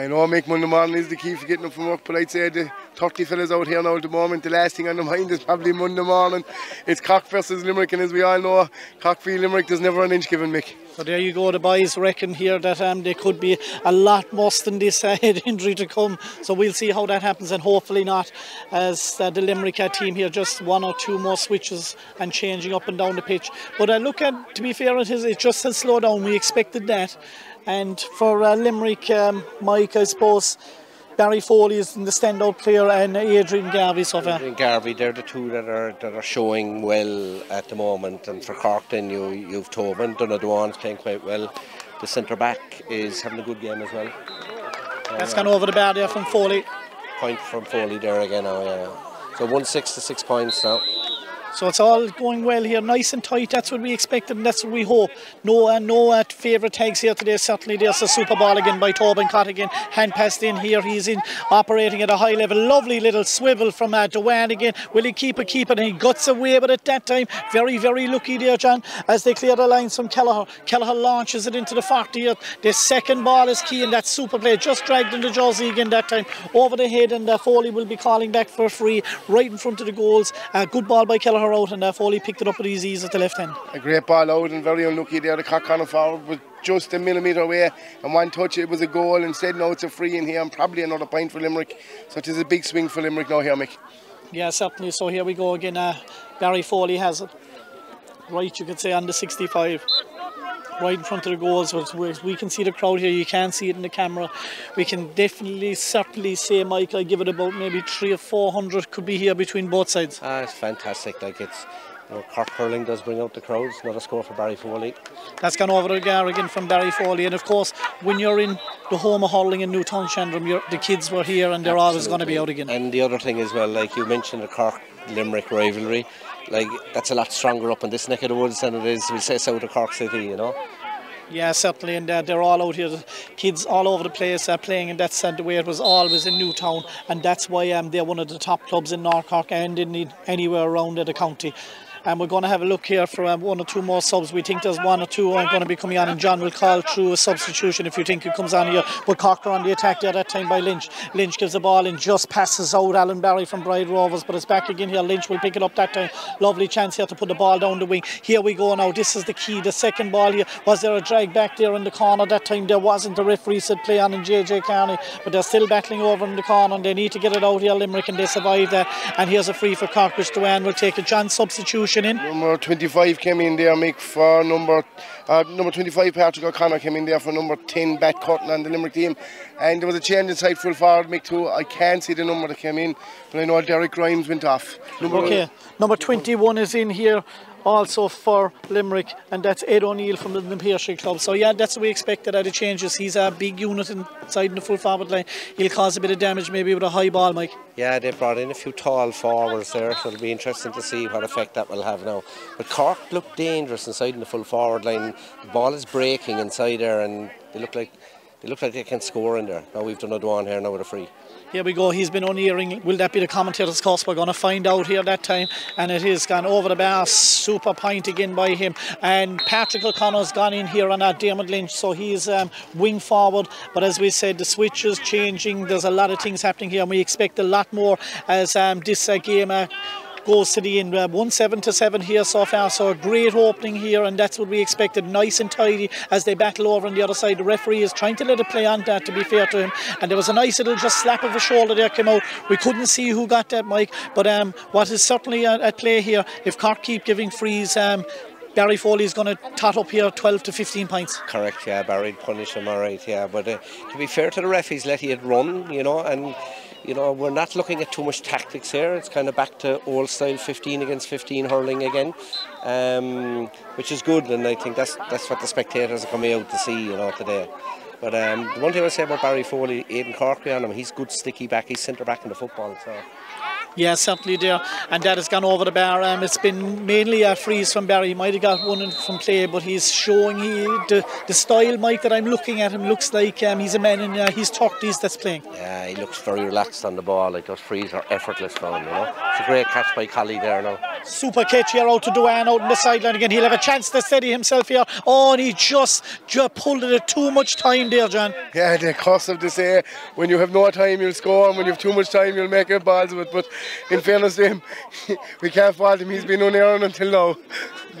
I know make Monday morning is the key for getting up from work, but I'd say the 30 fellas out here now at the moment, the last thing on the mind is probably Monday morning. It's Cork versus Limerick, and as we all know, Cork v Limerick, there's never an inch given, Mick. So there you go. The boys reckon here that um, there could be a lot worse than this uh, injury to come. So we'll see how that happens, and hopefully not. As uh, the Limerick uh, team here, just one or two more switches and changing up and down the pitch. But uh, look at, to be fair, it, is, it just has slowed down. We expected that. And for uh, Limerick, um, Mike, I suppose. Barry Foley is in the standout player and Adrian Garvey so far. Adrian Garvey, they're the two that are that are showing well at the moment. And for Cork, then you you've Tobin, Donaduan's playing quite well. The centre back is having a good game as well. That's gone over the bar there from Foley. Point from Foley there again Oh yeah. So one six to six points now. So it's all going well here, nice and tight. That's what we expected, and that's what we hope. No, uh, no uh, favourite tags here today. Certainly, there's a super ball again by Tobin Cottigan. Hand passed in here. He's in operating at a high level. Lovely little swivel from uh, Dewan again. Will he keep it? Keep it? And he guts away with it that time. Very, very lucky there, John. As they clear the lines from Kelleher. Kelleher launches it into the 40th. The second ball is key, and that super play just dragged into Jersey again that time over the head, and uh, Foley will be calling back for free right in front of the goals. Uh, good ball by Kelleher her out and uh, Foley picked it up with his ease at the left hand. A great ball out and very unlucky there. The cock on forward was just a millimetre away and one touch it was a goal. Instead, now it's a free in here and probably another point for Limerick. So it is a big swing for Limerick now here, Mick. Yeah, certainly. So here we go again. Uh, Barry Foley has it. Right, you could say, on the 65 right in front of the goals. We can see the crowd here. You can't see it in the camera. We can definitely, certainly say, Mike, I give it about maybe three or four hundred could be here between both sides. Ah, it's fantastic. Like it's. You know, Cork hurling does bring out the crowds. Another score for Barry Foley. That's gone over the Garrigan from Barry Foley. And of course, when you're in the home of hurling in Newtown Shandrum, the kids were here and they're Absolutely. always going to be out again. And the other thing as well, like you mentioned the Cork Limerick rivalry, like that's a lot stronger up in this neck of the woods than it is, we say, south of Cork City, you know. Yeah, certainly, and uh, they're all out here. Kids all over the place are uh, playing, and that's uh, the way it was always in Newtown, and that's why um, they're one of the top clubs in North Cork and in anywhere around the county and we're going to have a look here for um, one or two more subs. We think there's one or two are going to be coming on, and John will call through a substitution if you think it comes on here. But Cocker on the attack there that time by Lynch. Lynch gives the ball and just passes out Alan Barry from Bride Rovers, but it's back again here. Lynch will pick it up that time. Lovely chance here to put the ball down the wing. Here we go now. This is the key. The second ball here. Was there a drag back there in the corner that time? There wasn't. The referee said play on in JJ Carney, but they're still battling over in the corner and they need to get it out here. Limerick and they survive that. And here's a free for Cork, which will take a John substitution in. Number 25 came in there, Mick, for number uh, number 25, Patrick O'Connor came in there for number 10, Bat Curtin on the Limerick team. And there was a change inside full forward, Mick, too. I can't see the number that came in, but I know Derek Grimes went off. Number okay, number 21 is in here also for Limerick, and that's Ed O'Neill from the Pearshire Club. So yeah, that's what we expected out of changes. He's a big unit inside in the full forward line. He'll cause a bit of damage maybe with a high ball, Mike. Yeah, they brought in a few tall forwards there, so it'll be interesting to see what effect that will have now. But Cork looked dangerous inside in the full forward line. The ball is breaking inside there, and they look like they look like they can score in there. Now we've done a one here now with a free. Here we go. He's been unearing. Will that be the commentator's cost? We're going to find out here that time. And it is gone over the bar. Super point again by him. And Patrick O'Connor's gone in here on that Dermot Lynch. So he's um, wing forward. But as we said, the switch is changing. There's a lot of things happening here. And we expect a lot more as um, this uh, game. Uh, goes to the end. Uh, one seven to seven here so far. So a great opening here, and that's what we expected. Nice and tidy as they battle over on the other side. The referee is trying to let it play on that. To be fair to him, and there was a nice little just slap of the shoulder there came out. We couldn't see who got that, Mike. But um, what is certainly at, at play here, if Cork keep giving frees. Um, Barry Foley is going to tot up here 12 to 15 points. Correct, yeah. Barry punish him, all right, yeah. But uh, to be fair to the ref, he's let it run, you know, and you know, we're not looking at too much tactics here. It's kind of back to old style 15 against 15 hurling again, um, which is good. And I think that's that's what the spectators are coming out to see, you know, today. But um, the one thing I say about Barry Foley, Aidan Corkery on him, he's good sticky back. He's centre back in the football. So yeah, certainly there. And that has gone over the bar. Um, it's been mainly a freeze from Barry. He might have got one from play, but he's showing he the, the style, Mike, that I'm looking at him looks like um, he's a man and uh, he's Turkeys that's playing. Yeah, he looks very relaxed on the ball. Like those frees are effortless for him, you know. It's a great catch by Collie there now. Super catch here out to Duane out in the sideline again. He'll have a chance to steady himself here. Oh, and he just, just pulled it too much time there, John. Yeah, the cost of this say when you have no time you'll score and when you have too much time you'll make a balls it. But in fairness to him, we can't fault him. He's been on unearned until now.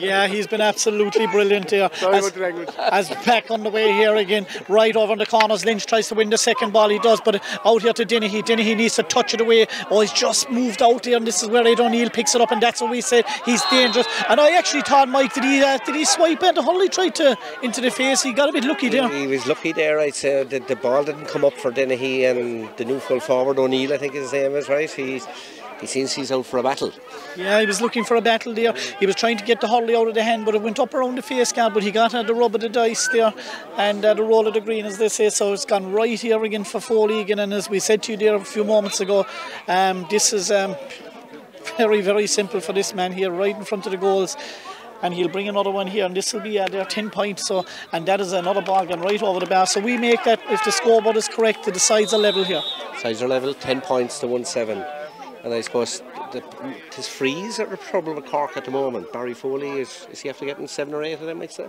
Yeah, he's been absolutely brilliant here. Sorry as, about the language. As back on the way here again, right over in the corners. Lynch tries to win the second ball. He does, but out here to Dennehy. Dennehy needs to touch it away. Oh, he's just moved out there, and this is where Ed O'Neill picks it up, and that's what we said. He's dangerous. And I actually thought, Mike, did he uh, did he swipe it? Holly tried to into the face. He got a bit lucky there. He, he was lucky there. I'd say the, the ball didn't come up for Dennehy and the new full forward O'Neill. I think his name is right. He's he seems he's out for a battle. Yeah, he was looking for a battle there. He was trying to get the Hurley out of the hand, but it went up around the face guard. But he got uh, the rub of the dice there and uh, the roll of the green, as they say. So it's gone right here again for Four again. And as we said to you there a few moments ago, um, this is um, very, very simple for this man here, right in front of the goals and he'll bring another one here and this will be uh, their 10 points so and that is another ball going right over the bar so we make that if the scoreboard is correct the sides are level here sides are level 10 points to 1-7 and I suppose the, his frees are a problem with Cork at the moment. Barry Foley is is he after getting seven or eight of them, I'd say.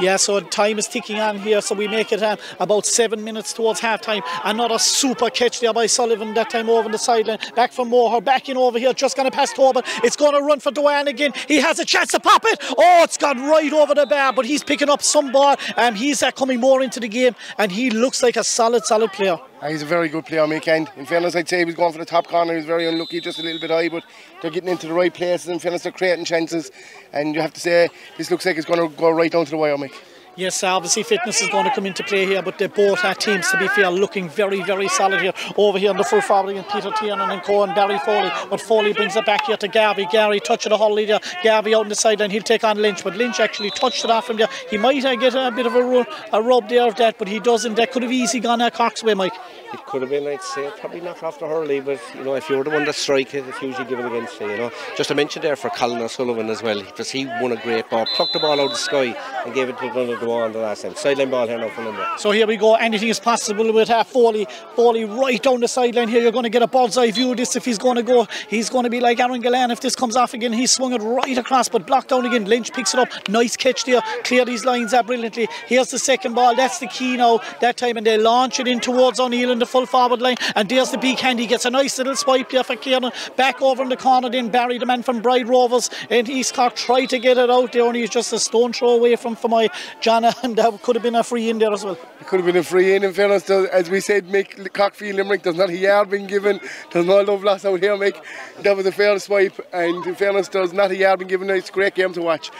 Yeah, so time is ticking on here, so we make it um, about seven minutes towards half time. Another super catch there by Sullivan, that time over on the sideline. Back from Moore, back in over here, just going to pass Tobin. It's going to run for Duane again. He has a chance to pop it. Oh, it's gone right over the bar, but he's picking up some ball. Um, he's uh, coming more into the game, and he looks like a solid, solid player. Uh, he's a very good player, Mick. And in fairness, I'd say he was going for the top corner. He was very unlucky, just a little bit high, but they're getting into the right places. In fairness, they're creating chances. And you have to say, this looks like it's going to go right down to the wire, Mick. Yes, obviously fitness is going to come into play here, but they both are teams, to be fair, looking very, very solid here. Over here in the full forward again, Peter Tiernan and Cohen, Barry Foley. But Foley brings it back here to Garvey. Garvey touching the Holly there. Garvey out on the sideline, he'll take on Lynch, but Lynch actually touched it off him there. He might uh, get a bit of a, a rub there of that, but he doesn't. That could have easily gone uh, Cork's way, Mike. It could have been, I'd say, probably not the Hurley, but you know, if you're the one that strike it, it's usually given against you, you know. Just a mention there for Colin O'Sullivan as well, because he won a great ball, plucked the ball out of the sky and gave it to Donald Dewan the last time. Sideline ball here now for Limerick. So here we go. Anything is possible with uh, Foley. Foley right down the sideline here. You're going to get a bull's eye view of this if he's going to go. He's going to be like Aaron Gillane if this comes off again. He's swung it right across, but blocked down again. Lynch picks it up. Nice catch there. Clear these lines up brilliantly. Here's the second ball. That's the key now. That time, and they launch it in towards O'Neill in the full forward line. And there's the big hand. He gets a nice little swipe there for Kieran. Back over in the corner, then Barry, the man from Bride Rovers in East Cork, tried to get it out there, and he's just a stone throw away from for my John, and that could have been a free in there as well. It could have been a free in, in fairness, as we said, Mick Cockfield Limerick, there's not a yard been given, there's no love lost out here, Mick. That was a fair swipe, and in fairness, there's not a yard been given, it's a great game to watch.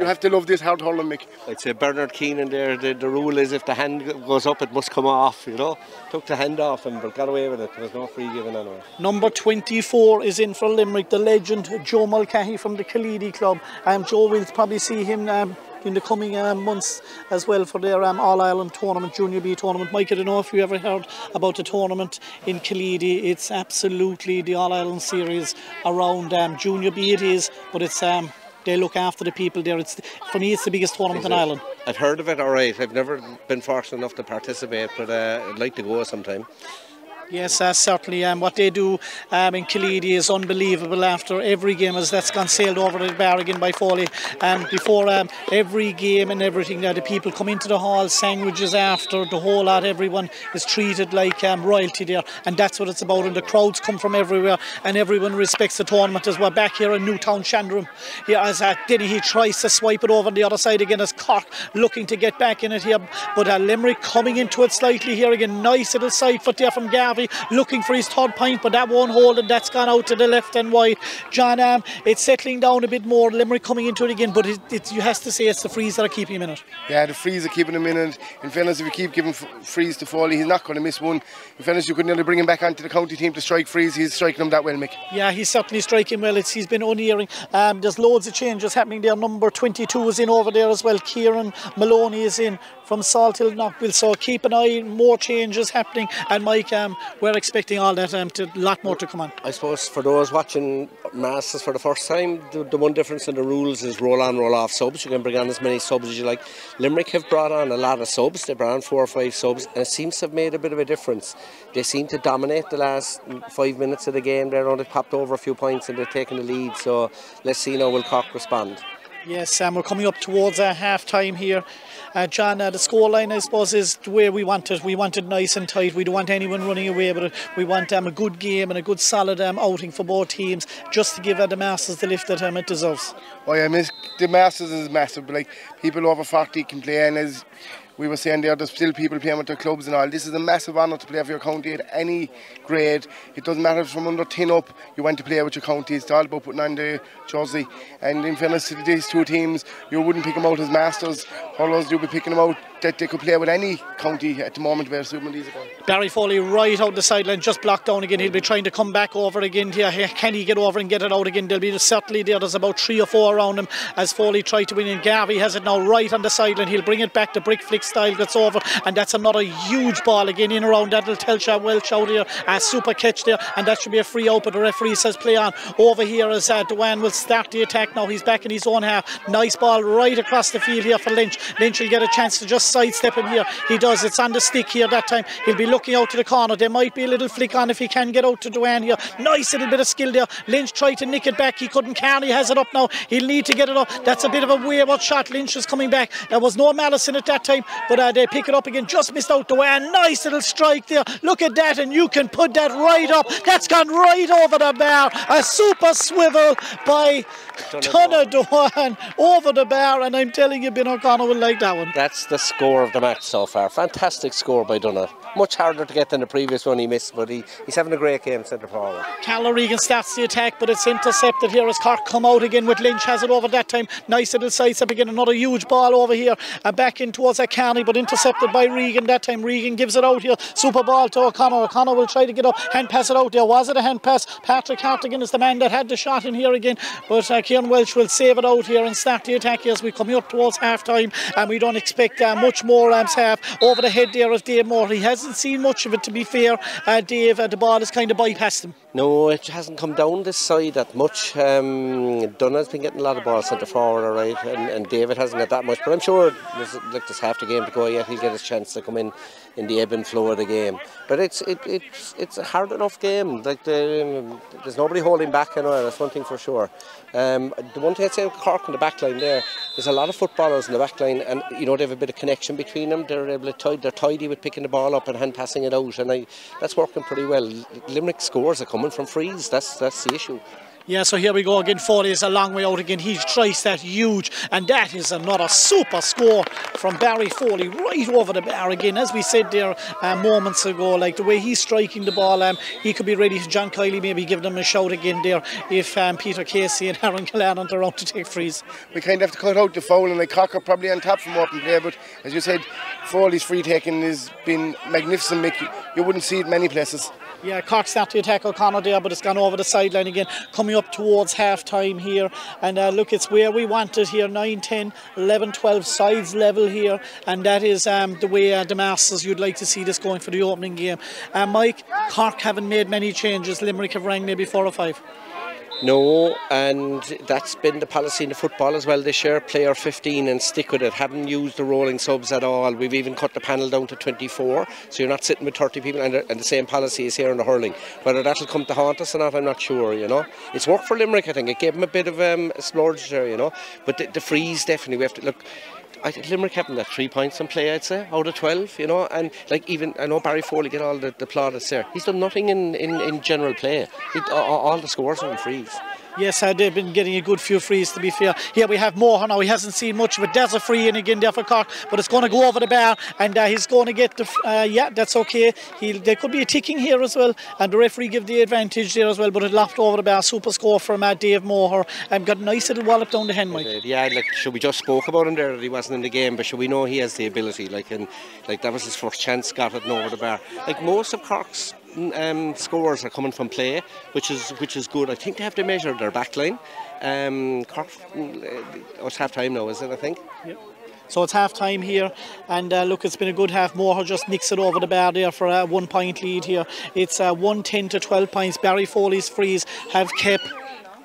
You have to love this hard hurling, Mick. I'd say Bernard Keenan there, the, the rule is if the hand goes up, it must come off, you know. Took the hand off and but got away with it. There was no free given anyway. Number 24 is in for Limerick, the legend Joe Mulcahy from the Killeedy Club. Um, Joe will probably see him um, in the coming uh, months as well for their um, All Ireland tournament, Junior B tournament. Mike, I don't know if you ever heard about the tournament in Killeedy. It's absolutely the All Ireland series around um, Junior B. It is, but it's um, they look after the people there. It's for me, it's the biggest tournament in Ireland. I've heard of it. All right, I've never been fortunate enough to participate, but uh, I'd like to go sometime. Yes, uh, certainly. Um, what they do um, in Killeedy is unbelievable after every game as that's gone sailed over the bar again by Foley. Um, before um, every game and everything, uh, the people come into the hall, sandwiches after, the whole lot, everyone is treated like um, royalty there. And that's what it's about. And the crowds come from everywhere and everyone respects the tournament as well. Back here in Newtown Shandrum, here as uh, he tries to swipe it over on the other side again as Cork looking to get back in it here. But uh, Limerick coming into it slightly here again. Nice little side foot there from Garvey Garvey looking for his third point, but that won't hold and that's gone out to the left and wide. John, um, it's settling down a bit more. Limerick coming into it again, but it, it, you have to say it's the frees that are keeping him in it. Yeah, the frees are keeping him in it. In fairness, if you keep giving frees to Foley, he's not going to miss one. In fairness, you could nearly bring him back onto the county team to strike frees. He's striking them that well, Mick. Yeah, he's certainly striking well. It's, he's been unerring. Um, there's loads of changes happening there. Number 22 is in over there as well. Kieran Maloney is in from Salthill Knockville. So keep an eye, more changes happening. And Mike, um, we're expecting all that, um, to, a lot more to come on. I suppose for those watching Masters for the first time, the, the one difference in the rules is roll on, roll off subs. You can bring on as many subs as you like. Limerick have brought on a lot of subs. They brought on four or five subs, and it seems to have made a bit of a difference. They seem to dominate the last five minutes of the game. They're only popped over a few points and they're taking the lead. So let's see now will Cork respond. Yes, Sam, we're coming up towards uh, half time here. Uh, John, uh, the scoreline, I suppose, is way we want it. We want it nice and tight. We don't want anyone running away with it. We want um, a good game and a good solid um, outing for both teams just to give uh, the Masters the lift that um, it deserves. Oh, yeah, miss, the Masters is massive, like people over 40 can play, and as we were saying there, there's still people playing with their clubs and all. This is a massive honour to play for your county at any grade. It doesn't matter if from under 10 up you want to play with your county. It's all about putting on the jersey. And in fairness to these two teams, you wouldn't pick them out as masters. Hurlers, you'll be picking them out that they could play with any county at the moment where Superman are going. Barry Foley right out the sideline, just blocked down again. He'll be trying to come back over again here. Can he get over and get it out again? There'll be certainly there. There's about three or four around him as Foley tried to win. And Garvey has it now right on the sideline. He'll bring it back. to brick flick style gets over, and that's another huge ball again in around. That'll tell Shah Welch out here. A super catch there, and that should be a free out. But the referee says play on over here as uh, Dewan will start the attack now. He's back in his own half. Nice ball right across the field here for Lynch. Lynch will get a chance to just sidestep him here. He does. It's on the stick here that time. He'll be looking out to the corner. There might be a little flick on if he can get out to Duane here. Nice little bit of skill there. Lynch tried to nick it back. He couldn't. Carney has it up now. He'll need to get it up. That's a bit of a wayward shot. Lynch is coming back. There was no malice in it that time, but uh, they pick it up again. Just missed out the way. A Nice little strike there. Look at that, and you can put that right up. That's gone right over the bar. A super swivel by Donegal over the bar, and I'm telling you, Ben O'Connor will like that one. That's the score of the match so far. Fantastic score by Donagh. Much harder to get than the previous one he missed, but he, he's having a great game centre forward. Callum Regan starts the attack, but it's intercepted here as Cork come out again with Lynch has it over that time. Nice little side up again, another huge ball over here and back in towards But intercepted by Regan that time. Regan gives it out here. Super ball to O'Connor. O'Connor will try to get up, hand pass it out there. Was it a hand pass? Patrick Hartigan is the man that had the shot in here again, but uh, Kieran Welch will save it out here and start the attack as we come up towards half time, and we don't expect uh, much more Rams half over the head there of Dave Moore. He hasn't seen much of it, to be fair. Uh, Dave, uh, the ball has kind of bypassed him. No, it hasn't come down this side that much. Um, Dunagh's been getting a lot of balls centre forward, all right, and, and David hasn't got that much. But I'm sure there's, look, there's half the game to go yet. He'll get his chance to come in in the ebb and flow of the game. But it's it, it's it's a hard enough game. Like the, there's nobody holding back anywhere. That's one thing for sure. Um, the one thing I'd say with Cork in the back line there, there's a lot of footballers in the back line, and you know they have a bit of connection between them. They're able to they're tidy with picking the ball up and hand passing it out, and I, that's working pretty well. Limerick scores are coming from frees. That's that's the issue. Yeah, so here we go again. Foley is a long way out again. He tries that huge, and that is another super score from Barry Foley right over the bar again. As we said there uh, moments ago, like the way he's striking the ball, um, he could be ready. To John Kiely maybe giving him a shout again there if um, Peter Casey and Aaron Gillane aren't around to take frees. We kind of have to cut out the foul, and like Cocker probably on top from open play, but as you said, Foley's free taking has been magnificent. Mick. You wouldn't see it many places. Yeah, Cork start to attack O'Connor there, but it's gone over the sideline again, coming up towards half time here. And uh, look, it's where we want it here 9, 10, 11, 12 sides level here. And that is um, the way uh, the Masters you'd like to see this going for the opening game. Uh, Mike, Cork haven't made many changes. Limerick have rang maybe four or five. No, and that's been the policy in the football as well this year. Player 15 and stick with it. Haven't used the rolling subs at all. We've even cut the panel down to 24, so you're not sitting with 30 people. And, and the same policy is here in the hurling. Whether that'll come to haunt us or not, I'm not sure. You know, it's worked for Limerick. I think it gave them a bit of um, a splurge there. You know, but the, the freeze definitely we have to look. I think Limerick haven't got three points in play, I'd say, out of 12, you know. And like even, I know Barry Foley get all the, the plaudits there. He's done nothing in, in, in general play. All, all the scores are in freeze. Yes, uh, they've been getting a good few frees to be fair. Here we have Moore now. He hasn't seen much of it. There's a free in again there for Cork, but it's going to go over the bar and uh, he's going to get the. Uh, yeah, that's okay. He there could be a ticking here as well, and the referee give the advantage there as well. But it laughed over the bar. Super score from uh, Dave Moore. And got a nice little wallop down the hen, Mike. Yeah, like should we just spoke about him there that he wasn't in the game, but should we know he has the ability? Like and like that was his first chance, got it over the bar. Like most of Cork's um, scores are coming from play, which is which is good. I think they have to measure their back line. Um, Cork, uh, it's half time now, is it? I think. Yep. So it's half time here, and uh, look, it's been a good half. Moore just nicks it over the bar there for a one point lead here. It's uh, 110 to 12 points. Barry Foley's frees have kept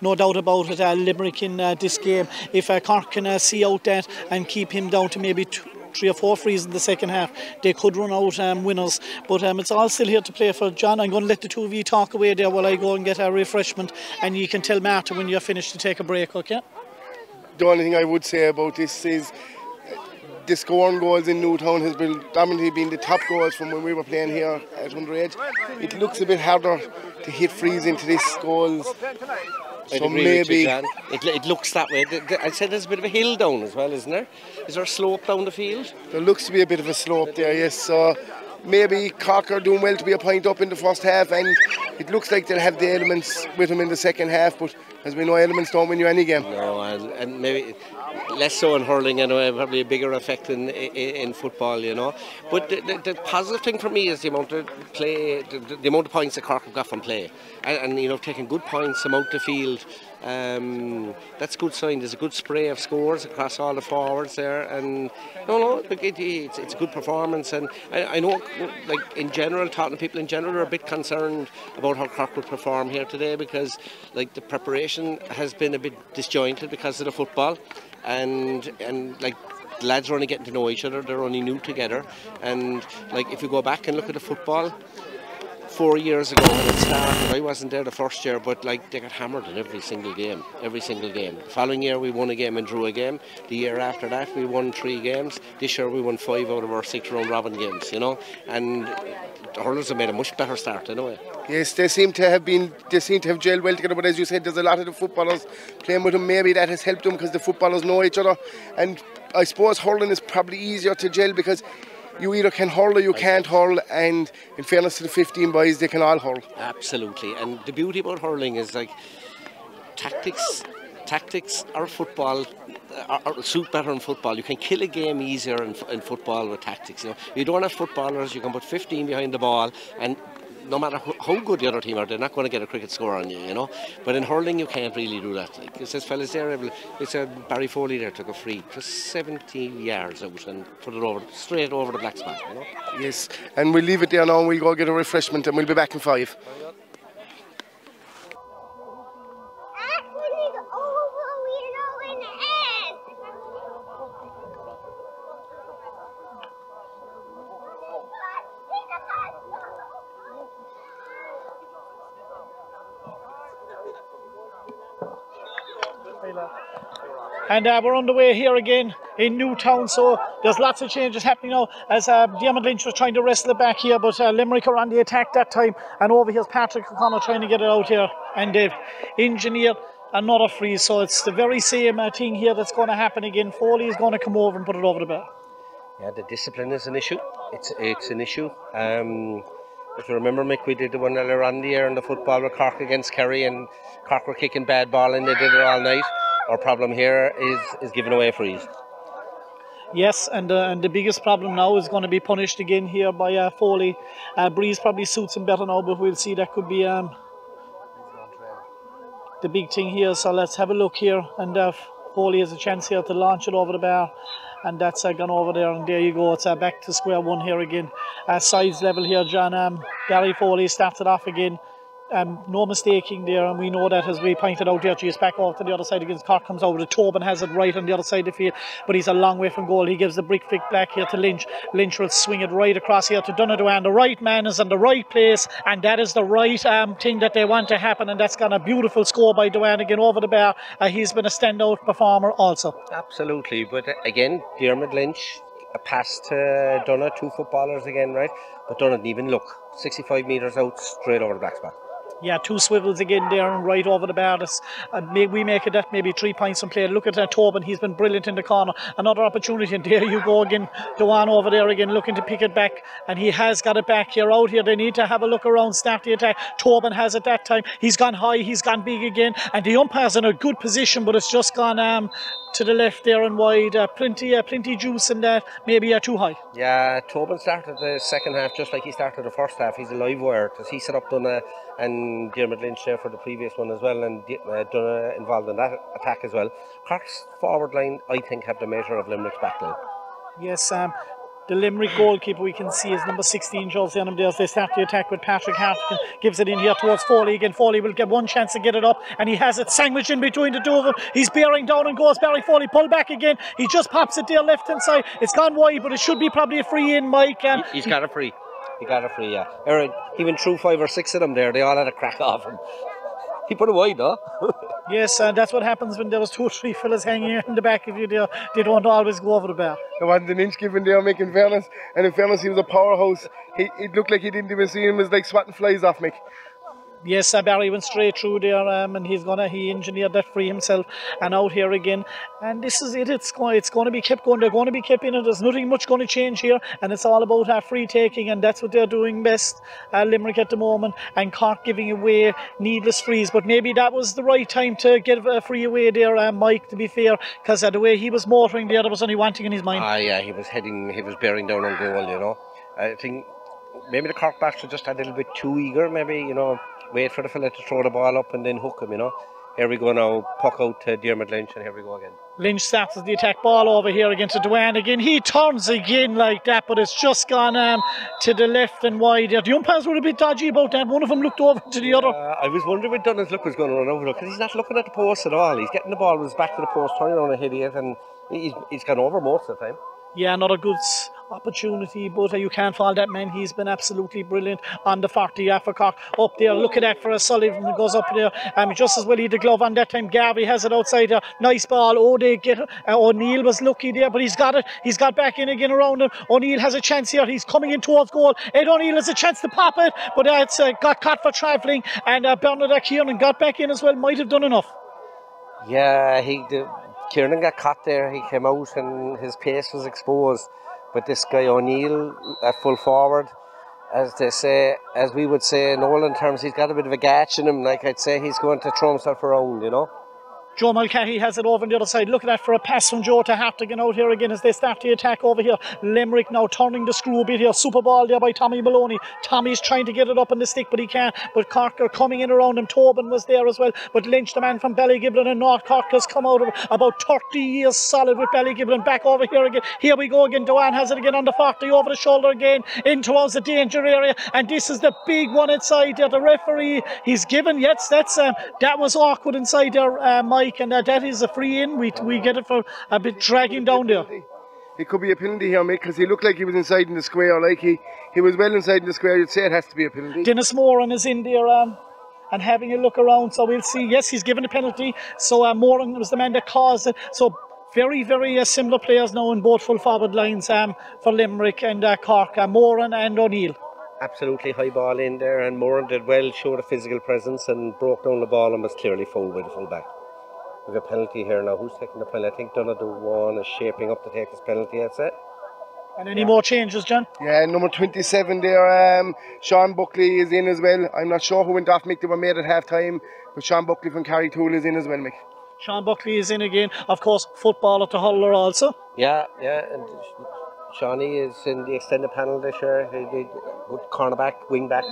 no doubt about it, uh, Limerick in uh, this game. If uh, Cork can uh, see out that and keep him down to maybe two, three or four frees in the second half, they could run out um, winners. But um, it's all still here to play for. John, I'm going to let the two of you talk away there while I go and get a refreshment, and you can tell Martin when you're finished to take a break, okay? The only thing I would say about this is the scoring goals in Newtown has been dominantly been the top goals from when we were playing here at underage. It looks a bit harder to hit frees into these goals. I'd So maybe you, it, it looks that way. The- the- I'd there's a bit of a hill down as well, isn't there? Is there a slope down the field? there looks to be a bit of a slope there, yes. So maybe Cork are doing well to be a point up in the first half, and it looks like they'll have the elements with them in the second half. But as we know, elements don't win you any game. No, and, and maybe less so in hurling anyway, probably a bigger effect in in, in football, you know. But the, the, the positive thing for me is the amount of play, the, the, amount of points that Cork have got from play, and, and you know taking good points amount the field. Um, that's a good sign. There's a good spray of scores across all the forwards there, and no, no, look, it, it's, it's a good performance. And I, I know, like in general, talking to people in general are a bit concerned about how Cork will perform here today because, like, the preparation has been a bit disjointed because of the football, and and like the lads are only getting to know each other. They're only new together, and like if you go back and look at the football four years ago when it started. I wasn't there the first year, but like they got hammered in every single game, every single game. The following year we won a game and drew a game. The year after that we won three games. This year we won five out of our six round robin games, you know. And the hurlers have made a much better start anyway. Yes, they seem to have been, they seem to have gelled well together. But as you said, there's a lot of the footballers playing with them. Maybe that has helped them because the footballers know each other. And I suppose hurling is probably easier to gel because you either can hurl or you can't hurl. And in fairness to the 15 boys, they can all hurl. Absolutely. And the beauty about hurling is like tactics. Tactics or football are, are suit better in football. You can kill a game easier in, in football with tactics. You know, you don't have footballers. You can put 15 behind the ball, and no matter wh- how good the other team are, they're not going to get a cricket score on you. You know. But in hurling, you can't really do that. Like it says, fellas there, it's a Barry Foley there took a free just 70 yards out and put it over straight over the black spot. You know. Yes, and we'll leave it there now and we'll go get a refreshment and we'll be back in five. And uh, we're underway here again in Newtown, so there's lots of changes happening now as uh, Diarmid Lynch was trying to wrestle it back here, but uh, Limerick are on the attack that time. And over here's Patrick O'Connor trying to get it out here, and they've engineered another freeze. So it's the very same uh, thing here that's going to happen again. Foley is going to come over and put it over the bar. Yeah, the discipline is an issue. It's it's an issue. Um, if you remember, Mick, we did the one earlier on the year in the football with Cork against Kerry, and Cork were kicking bad ball, and they did it all night. Our problem here is is giving away frees. Yes, and uh, and the biggest problem now is going to be punished again here by uh, Foley. Uh, Breeze probably suits him better now, but we'll see. That could be um, the big thing here. So let's have a look here, and uh, Foley has a chance here to launch it over the bar, and that's uh, gone over there. And there you go. It's uh, back to square one here again. Uh, sides level here, John. Um, Gary Foley started off again. Um, no mistaking there, and we know that as we pointed out there, she's back off to the other side against Cork comes over. The Tobin has it right on the other side of the field, but he's a long way from goal. He gives the brick flick back here to Lynch. Lynch will swing it right across here to Donadowan. The right man is in the right place, and that is the right um, thing that they want to happen, and that's got a beautiful score by Dowan again over the bar. Uh, he's been a standout performer also. Absolutely, but uh, again, Diarmid Lynch, a pass to Donna, two footballers again, right? But Donna didn't even look. 65 metres out, straight over the black spot. Yeah, two swivels again there and right over the bar. Uh, may, we make it that maybe three points from play. Look at that Tobin, he's been brilliant in the corner. Another opportunity, and there you go again. Dewan over there again looking to pick it back, and he has got it back here. Out here, they need to have a look around, start the attack. Tobin has it that time. He's gone high, he's gone big again, and the umpire's in a good position, but it's just gone um, to the left there and wide. Uh, plenty, uh, plenty juice in that. Maybe uh, too high. Yeah, Tobin started the second half just like he started the first half. He's a live wire he set up Donna and Dermot Lynch there for the previous one as well, and uh, Donna involved in that attack as well. Cork's forward line, I think, have the measure of Limerick's back line. Yes, um, the Limerick goalkeeper we can see is number 16, Charles Denham there. They start the attack with Patrick Hartigan, gives it in here towards Foley again. Foley will get one chance to get it up, and he has it sandwiched in between the two of them. He's bearing down and goes Barry Foley, pull back again. He just pops it there left hand side. It's gone wide, but it should be probably a free in, Mike. Um, He's got a free. He got a free, yeah. Aaron, he went through five or six of them there. They all had a crack off him. He put it wide, though. yes, and that's what happens when there was two or three fellas hanging in the back of you there. They don't always go over the bar. There wasn't an inch given there, making fairness. And in fairness, he was a powerhouse. He, it looked like he didn't even see him. It was like swatting flies off Mick. Yes, Barry went straight through there, um, and he's gonna he engineered that free himself, and out here again. And this is it. It's going. It's going to be kept going. They're going to be kept in it. There's nothing much going to change here, and it's all about uh, free taking, and that's what they're doing best. Uh, Limerick at the moment, and Cork giving away needless frees. But maybe that was the right time to give a free away there, uh, Mike. To be fair, because uh, the way he was motoring there, there was only one thing in his mind. Ah, yeah, he was heading. He was bearing down on goal. You know, I think maybe the Cork backs were just a little bit too eager. Maybe you know wait for the fella to throw the ball up and then hook him, you know. Here we go now, puck out to Dermot Lynch, and here we go again. Lynch starts the attack ball over here again to Dwan again. He turns again like that, but it's just gone um, to the left and wide. The umpires were a bit dodgy about that. One of them looked over to the other. Uh, I was wondering when Dunnan's look was going to run over because he's not looking at the post at all. He's getting the ball with his back to the post, turning around and hitting it, and he's, he's gone over most of the time. Yeah, not a good opportunity, but uh, you can't fault that man. He's been absolutely brilliant on the 40 for Cork. Up there, look at that for a Sullivan that goes up there. Um, just as well he the glove on that time. Garvey has it outside there. Nice ball. Oh, they get. Uh, O'Neill was lucky there, but he's got it. He's got back in again around him. O'Neill has a chance here. He's coming in towards goal. Ed O'Neill has a chance to pop it, but uh, it's uh, got caught for travelling. And uh, Bernadette Kieran got back in as well. Might have done enough. Yeah, he did. Kieran got caught there. He came out and his pace was exposed. But this guy O'Neill at full forward, as they say, as we would say in Nolan terms, he's got a bit of a gatch in him. Like I'd say, he's going to throw himself around, you know. Joe Mulcahy has it over on the other side. Look at that for a pass from Joe to Hartigan out here again as they start the attack over here. Limerick now turning the screw a bit here. Super ball there by Tommy Maloney. Tommy's trying to get it up on the stick, but he can't. But Cork are coming in around him. Tobin was there as well. But Lynch, the man from Ballygiblin and North Cork, has come out of about 30 years solid with Ballygiblin. Back over here again. Here we go again. Dewan has it again on the 40 over the shoulder again in towards the danger area. And this is the big one inside there. The referee, he's given, yes, that's um, that was awkward inside there, uh, Mike and uh, that is a free in. We, we get it for a bit dragging down there. It could be a penalty here, mate, because he looked like he was inside in the square. Like he, he was well inside in the square. You'd say it has to be a penalty. Dennis Moran is in there um, and having a look around. So we'll see. Yes, he's given a penalty. So uh, Moran was the man that caused it. So very, very uh, similar players now in both full forward lines um, for Limerick and uh, Cork. Uh, Moran and O'Neill absolutely high ball in there, and Moran did well, showed a physical presence, and broke down the ball and was clearly fouled by the full back. We have a penalty here now. Who's taking the penalty? I think Donoghue one is shaping up to take his penalty. That's it. And any yeah. more changes, John? Yeah, number 27 there, um, Sean Buckley is in as well. I'm not sure who went off, Mick. They were made at half time, but Sean Buckley from tool is in as well, Mick. Sean Buckley is in again. Of course, footballer to hurler also. Yeah, yeah. And Shawnee is in the extended panel this year. He did good cornerback, wing back.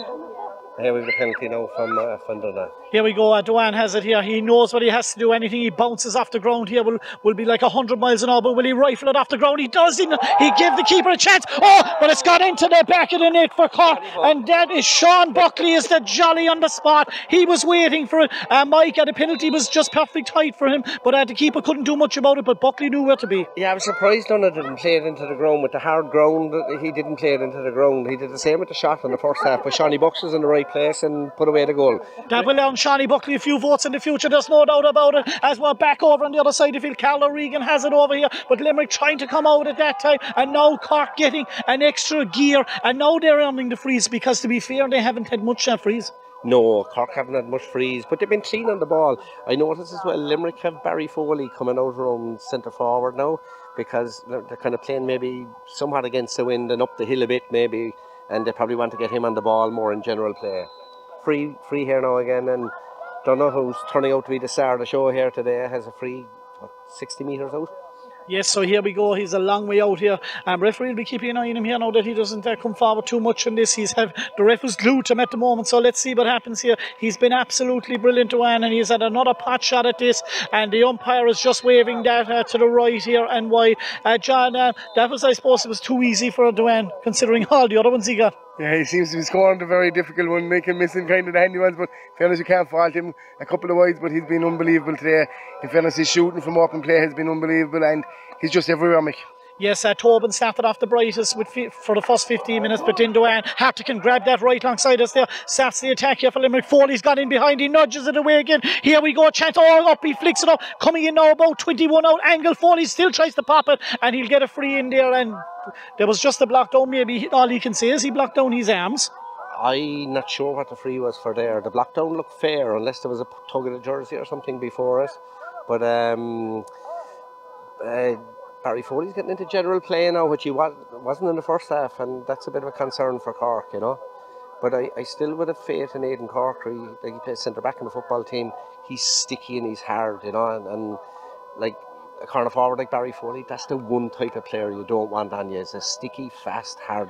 Here we have the penalty now from uh. Here we go. Uh, Duane has it here. He knows what he has to do. Anything he bounces off the ground here will, will be like 100 miles an hour. But will he rifle it off the ground? He does. He, he give the keeper a chance. Oh, but it's got into the back of the net for Cork. And that is Sean Buckley is the jolly on the spot. He was waiting for it. Uh, Mike, uh, the penalty was just perfect height for him. But uh, the keeper couldn't do much about it. But Buckley knew where to be. Yeah, I was surprised Dunne didn't play it into the ground. With the hard ground, he didn't play it into the ground. He did the same with the shot in the first half. But Shawnee Bucks was in the right place and put away the goal. That will earn Shawnee Buckley a few votes in the future, there's no doubt about it. As we're back over on the other side of field, Carlo Regan has it over here, but Limerick trying to come out at that time, and now Cork getting an extra gear, and now they're earning the freeze because, to be fair, they haven't had much uh, freeze. No, Cork haven't had much freeze, but they've been clean on the ball. I noticed as well, Limerick have Barry Foley coming out around centre forward now because they're kind of playing maybe somewhat against the wind and up the hill a bit maybe, and they probably want to get him on the ball more in general play. Free, free here now again, and don't know who's turning out to be the star of the show here today. Has a free, what, 60 metres out. Yes, so here we go. He's a long way out here. Um, referee will be keeping an eye on him here now that he doesn't uh, come forward too much on this. He's have the ref is glued to him at the moment. So let's see what happens here. He's been absolutely brilliant, Duane, and he's had another pot shot at this. And the umpire is just waving that uh, to the right here and why. Uh, John, uh, that was, I suppose, it was too easy for Duane considering all the other ones he got. Yeah, he seems to be scoring the very difficult one, making missing kind of the handy ones. But in fairness, you can't fault him. A couple of wides, but he's been unbelievable today. In fairness, his shooting from open play has been unbelievable, and he's just everywhere, Mick. Yes, uh, Tobin started off the brightest for the first 15 minutes, but then Duane Hartigan grabbed that right alongside us there. Starts the attack here for Limerick. Foley's got in behind, he nudges it away again. Here we go, chance all up, he flicks it up. Coming in now about 21 out angle. Foley still tries to pop it, and he'll get a free in there. And there was just a block down, maybe all he can say is he blocked down his arms. I'm not sure what the free was for there. The block down looked fair, unless there was a tug of the jersey or something before it. But um, uh, Barry Foley's getting into general play now, which he was, wasn't in the first half, and that's a bit of a concern for Cork, you know. But I, I still would have faith in Aidan Cork. He, like he plays centre back in the football team. He's sticky and he's hard, you know, and, and like a corner forward like Barry Foley, that's the one type of player you don't want on you. A sticky, fast, hard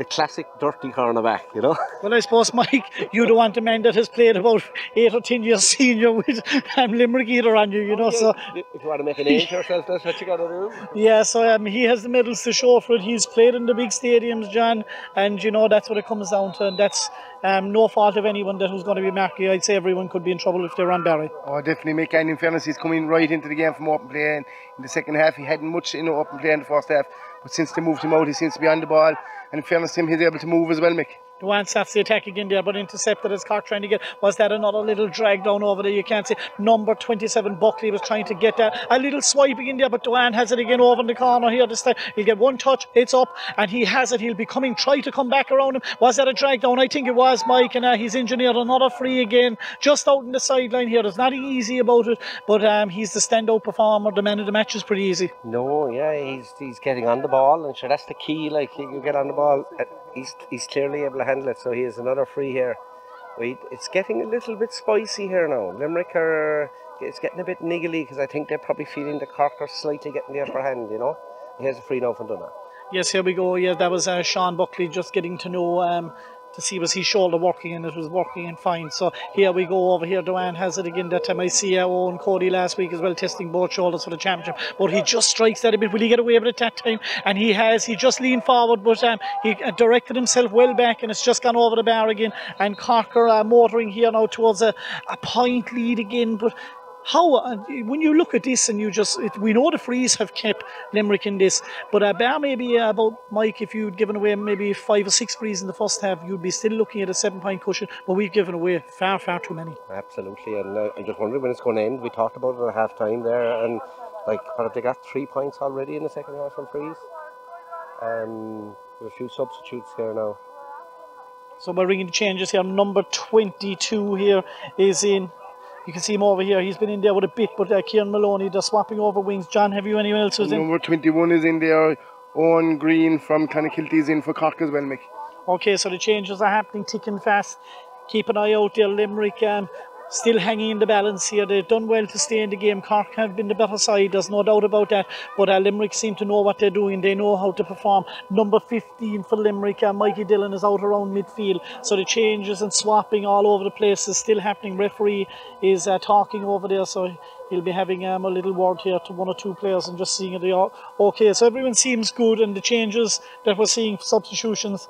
the classic dirty cornerback, you know. Well, I suppose, Mike, you don't want a man that has played about eight or ten years senior with um, Limerick either on you, you know. So if you want to make a name for yourself, that's what you got to do. Yeah, so um, he has the medals to show for it. He's played in the big stadiums, John, and you know that's what it comes down to. And that's um, no fault of anyone that was going to be marking. I'd say everyone could be in trouble if they're on Barry. Oh, definitely, Mick. And in fairness, he's coming right into the game from open play. And in the second half, he hadn't much in open play in the first half, but since they moved him out, he seems to be on the ball. And fairness him, he's able to move as well, Mick. Duane stops the attack again there, but intercepted as Cork trying to get. Was that another little drag down over there? You can't see. Number 27, Buckley was trying to get that. A little swiping in there, but Duane has it again over in the corner here this time. He'll get one touch, it's up, and he has it. He'll be coming, try to come back around him. Was that a drag down? I think it was, Mike, and uh, he's engineered another free again, just out in the sideline here. There's nothing easy about it, but um, he's the standout performer. The man of the match is pretty easy. No, yeah, he's he's getting on the ball, and sure that's the key. Like you get on the ball, uh, he's he's clearly able to handle it. So he has another free here. Wait, it's getting a little bit spicy here now. Limerick are it's getting a bit niggly because I think they're probably feeling the Cork are slightly getting the upper hand. You know, he has a free now from Dunna. Yes, here we go. Yeah, that was uh, Sean Buckley just getting to know um, to see was his shoulder working and it was working and fine. So here we go over here. Duane has it again that time. I see uh, Owen Cody last week as well testing both shoulders for the championship. But he just strikes that a bit. Will he get away with it that time? And he has. He just leaned forward, but um, he uh, directed himself well back and it's just gone over the bar again. And Corker uh, motoring here now towards a, a point lead again. But how uh, when you look at this and you just it, we know the frees have kept Limerick in this, but uh, bar maybe uh, about Mike if you'd given away maybe five or six frees in the first half, you'd be still looking at a seven point cushion. But we've given away far far too many. Absolutely, and uh, I'm just wondering when it's going to end. We talked about it at half time there, and like what have they got three points already in the second half from frees? Um, a few substitutes here now. So we're ringing the changes here. Number 22 here is in. You can see him over here. He's been in there with a bit, but uh, Kieran Maloney, they're swapping over wings. John, have you anyone else who's in? Number 21 is in there. Owen Green from Clonakilty is in for Cork as well, Mick. Okay, so the changes are happening thick and fast. Keep an eye out there. Limerick um, still hanging in the balance here. They've done well to stay in the game. Cork have been the better side, there's no doubt about that. But uh, Limerick seem to know what they're doing. They know how to perform. Number 15 for Limerick, uh, Mikey Dillon is out around midfield. So the changes and swapping all over the place is still happening. Referee is uh, talking over there, so he'll be having um, a little word here to one or two players and just seeing it. They are okay, so everyone seems good, and the changes that we're seeing, substitutions,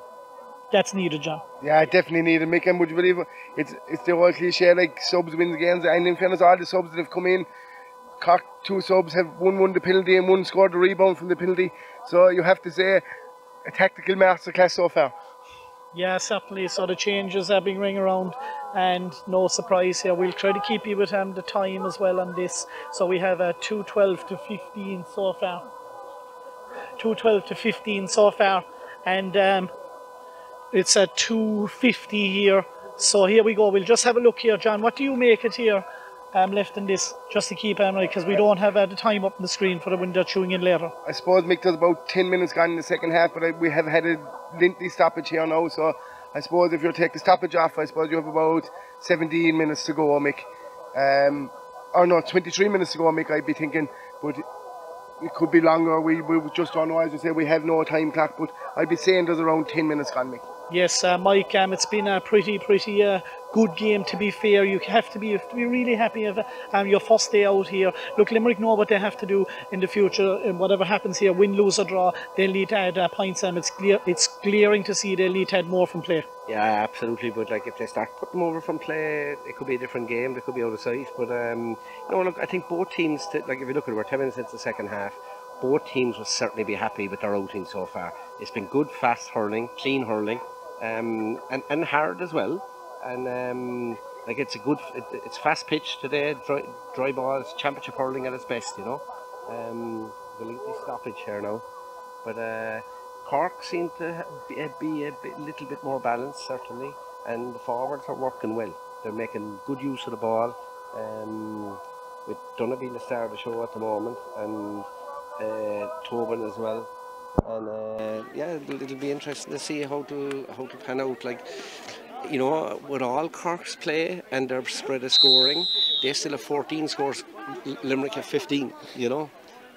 that's needed, John. Yeah, definitely needed. Mick, and would you believe it? it's it's the old cliche like subs wins games, and in fairness, all the subs that have come in, Cork two subs have one won the penalty and one scored the rebound from the penalty. So you have to say a tactical masterclass so far. Yeah, certainly. So the changes are being ring around, and no surprise here. We'll try to keep you with um, the time as well on this. So we have a uh, 212 to 15 so far. 212 to 15 so far, and um, it's at 250 here. So here we go. We'll just have a look here, John. What do you make it here? Um, left in this, just to keep um, right, because we don't have uh, the time up on the screen for the window chewing in later. I suppose Mick does about 10 minutes gone in the second half, but I, we have had a lengthy stoppage here now, so I suppose if you take the stoppage off, I suppose you have about 17 minutes to go, Mick. Um, or no, 23 minutes to go, Mick, I'd be thinking, but it could be longer. We, we just don't know. As you say, we have no time clock, but I'd be saying there's around 10 minutes gone, Mick. Yes, uh, Mike. Um, it's been a pretty, pretty uh, good game. To be fair, you have to be, have to be really happy of um, your first day out here. Look, Limerick know what they have to do in the future, and whatever happens here, win, lose or draw, they'll need to uh, points. Um, it's clear, it's glaring to see they'll need to add more from play. Yeah, absolutely. But like if they start putting over from play, it could be a different game. They could be out of sight. But um, you know, look, I think both teams. Like if you look at it, we're ten minutes into the second half. Both teams will certainly be happy with their outing so far. It's been good, fast hurling, clean hurling, um, and and hard as well. And um, like it's a good, it, it's fast pitch today. Dry, dry balls, championship hurling at its best. You know, um, the lengthy stoppage here now, but. Uh, Cork seem to be, be a bit, little bit more balanced, certainly, and the forwards are working well. They're making good use of the ball. Um, with Donovan the star of the show at the moment, and uh, Tobin as well. And uh, yeah, it'll, it'll be interesting to see how to how to pan out. Like, you know, with all Cork's play and their spread of scoring, they still have 14 scores. Limerick have 15. You know.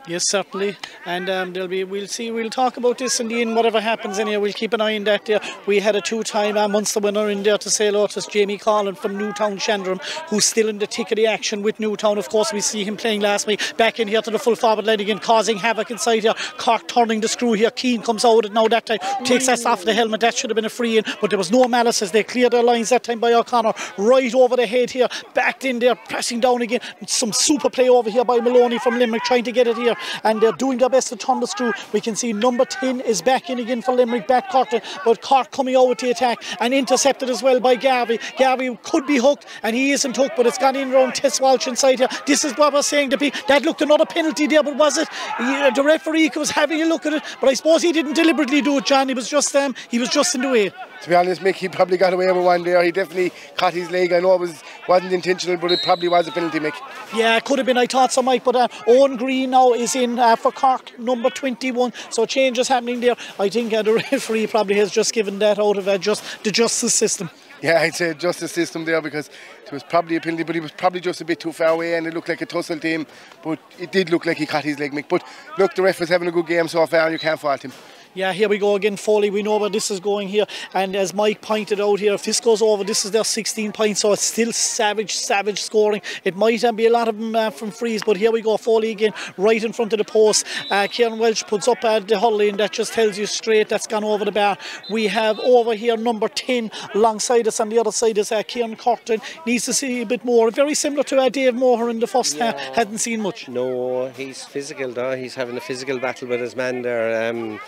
Yes, certainly, and um, there'll be. We'll see. We'll talk about this in the end. Whatever happens in here, we'll keep an eye on that. There, we had a two-time uh, Munster winner in there to say to us, Jamie Collin from Newtown Shandrum, who's still in the thick of the action with Newtown. Of course, we see him playing last week. Back in here to the full forward line again, causing havoc inside here. Cork turning the screw here. Keane comes out it now that time, takes us off the helmet. That should have been a free in, but there was no malice as they cleared their lines that time by O'Connor. Right over the head here, backed in there, pressing down again. Some super play over here by Maloney from Limerick, trying to get it here, and they're doing their best to turn the screw. We can see number 10 is back in again for Limerick, back Cork, but Cork coming out with the attack and intercepted as well by Garvey. Garvey could be hooked, and he isn't hooked, but it's gone in around Tess Walsh inside here. This is what I was saying to be. That looked another penalty there, but was it? Yeah, the referee was having a look at it, but I suppose he didn't deliberately do it, John. He was just um, he was just in the way. To be honest, Mick, he probably got away with one there. He definitely caught his leg. I know it was, wasn't intentional, but it probably was a penalty, Mick. Yeah, it could have been. I thought so, Mike. But uh, Owen Green now is in uh, for Cork, number 21. So changes happening there. I think uh, the referee probably has just given that out of uh, just the justice system. Yeah, I'd say justice system there because it was probably a penalty, but he was probably just a bit too far away and it looked like a tussle to him. But it did look like he caught his leg, Mick. But look, the ref is having a good game so far and you can't fault him. Yeah, here we go again, Foley. We know where this is going here. And as Mike pointed out here, if this goes over, this is their 16 points, so it's still savage, savage scoring. It might be a lot of them uh, from freeze, but here we go, Foley again, right in front of the post. Uh, Kieran Welch puts up uh, the Hurley, and that just tells you straight that's gone over the bar. We have over here number 10 alongside us, on the other side is uh, Kieran Corton. Needs to see a bit more. Very similar to uh, Dave Moher in the first half. Hadn't seen much. No, he's physical, though. He's having a physical battle with his man there. Um,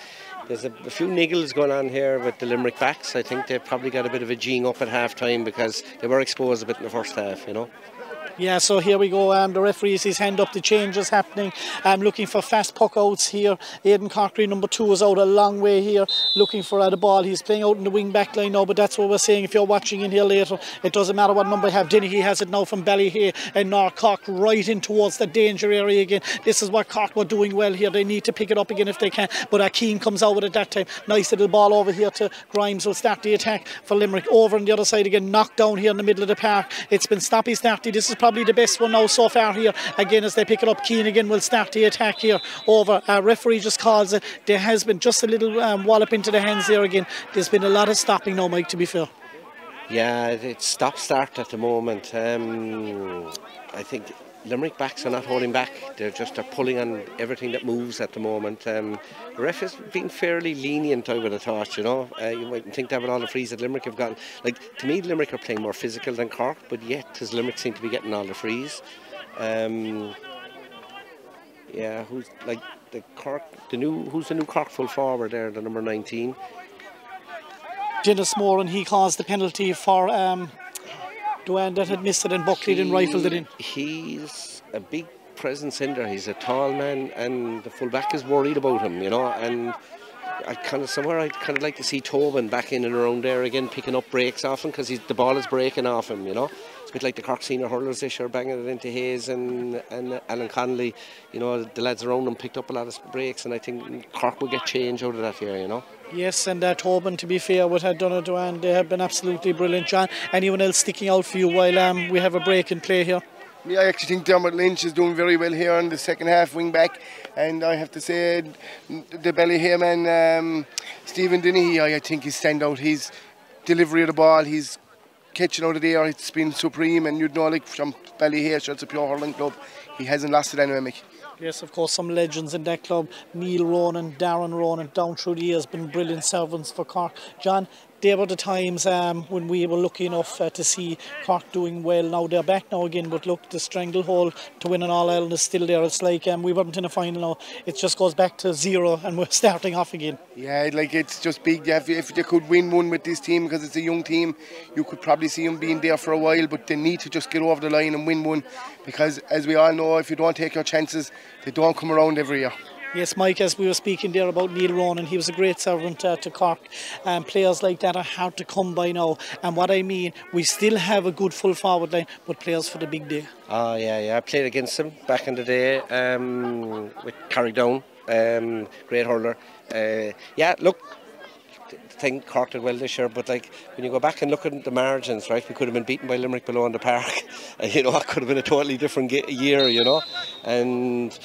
there's a, a, few niggles going on here with the Limerick backs. I think they probably got a bit of a jing up at half time because they were exposed a bit in the first half, you know. Yeah, so here we go. Um, the referee has his hand up. The change is happening. I'm um, looking for fast puck outs here. Aidan Corkery, number two, is out a long way here, looking for uh, the ball. He's playing out in the wing back line now, but that's what we're saying. If you're watching in here later, it doesn't matter what number you have. Denny, he has it now from Ballyhea and North Cork right in towards the danger area again. This is what Cork were doing well here. They need to pick it up again if they can. But Keane comes out with it that time. Nice little ball over here to Grimes. Will start the attack for Limerick. Over on the other side again, knocked down here in the middle of the park. It's been snappy, snappy. This is probably the best one now so far here. Again, as they pick it up, Keane again will start the attack here over. Uh, referee just calls it. There has been just a little um, wallop into the hands there again. There's been a lot of stopping now, Mike, to be fair. Yeah, it's stop start at the moment. Um, I think Limerick backs are not holding back. They're just they're pulling on everything that moves at the moment. Um, the ref has been fairly lenient, I would have thought. You know, uh, you might think that with all the frees that Limerick have gotten. Like to me, Limerick are playing more physical than Cork, but yet does Limerick seem to be getting all the frees. Um, yeah, who's like the Cork? The new who's the new Cork full forward there? The number nineteen. Dennis Moore, and he caused the penalty for um, Duane that had missed it and Buckley then rifled it in. He's a big presence in there. He's a tall man, and the fullback is worried about him, you know. And I kind of somewhere I'd kind of like to see Tobin back in and around there again, picking up breaks off him because the ball is breaking off him. You know, it's a bit like the Cork senior hurlers this year, banging it into Hayes and and Alan Connolly. You know, the lads around them picked up a lot of breaks, and I think Cork will get change out of that here. You know. Yes, and uh, Tobin, to be fair, what had done it, and they have been absolutely brilliant. John, anyone else sticking out for you while um, we have a break in play here? Yeah, I actually think Dermot Lynch is doing very well here in the second half, wing back. And I have to say, the Ballyhea man, um, Stephen Dennehy, I think he's stand out. His delivery of the ball, he's catching out of the air, it's been supreme. And you'd know, like from Ballyhea, sure, it's a pure hurling club. He hasn't lost it anyway, Mick. Yes, of course, some legends in that club. Neil Ronan, and Darren Ronan, down through the years, been brilliant servants for Cork. John, there were the times um, when we were lucky enough uh, to see Cork doing well. Now they're back now again, but look, the stranglehold to win an All Ireland is still there. It's like um, we weren't in a final now. It just goes back to zero and we're starting off again. Yeah, like it's just big. If, if they could win one with this team, because it's a young team, you could probably see them being there for a while, but they need to just get over the line and win one because, as we all know, if you don't take your chances, they don't come around every year. Yes, Mike, as we were speaking there about Neil Ronan, he was a great servant uh, to Cork. Um, players like that are hard to come by now. And what I mean, we still have a good full forward line, but players for the big day. Oh, yeah, yeah. I played against him back in the day um, with Carrickdown. Um, great hurler. Uh, yeah, look, think Cork did well this year, but like when you go back and look at the margins, right, we could have been beaten by Limerick below in the park. you know, it could have been a totally different year, you know, and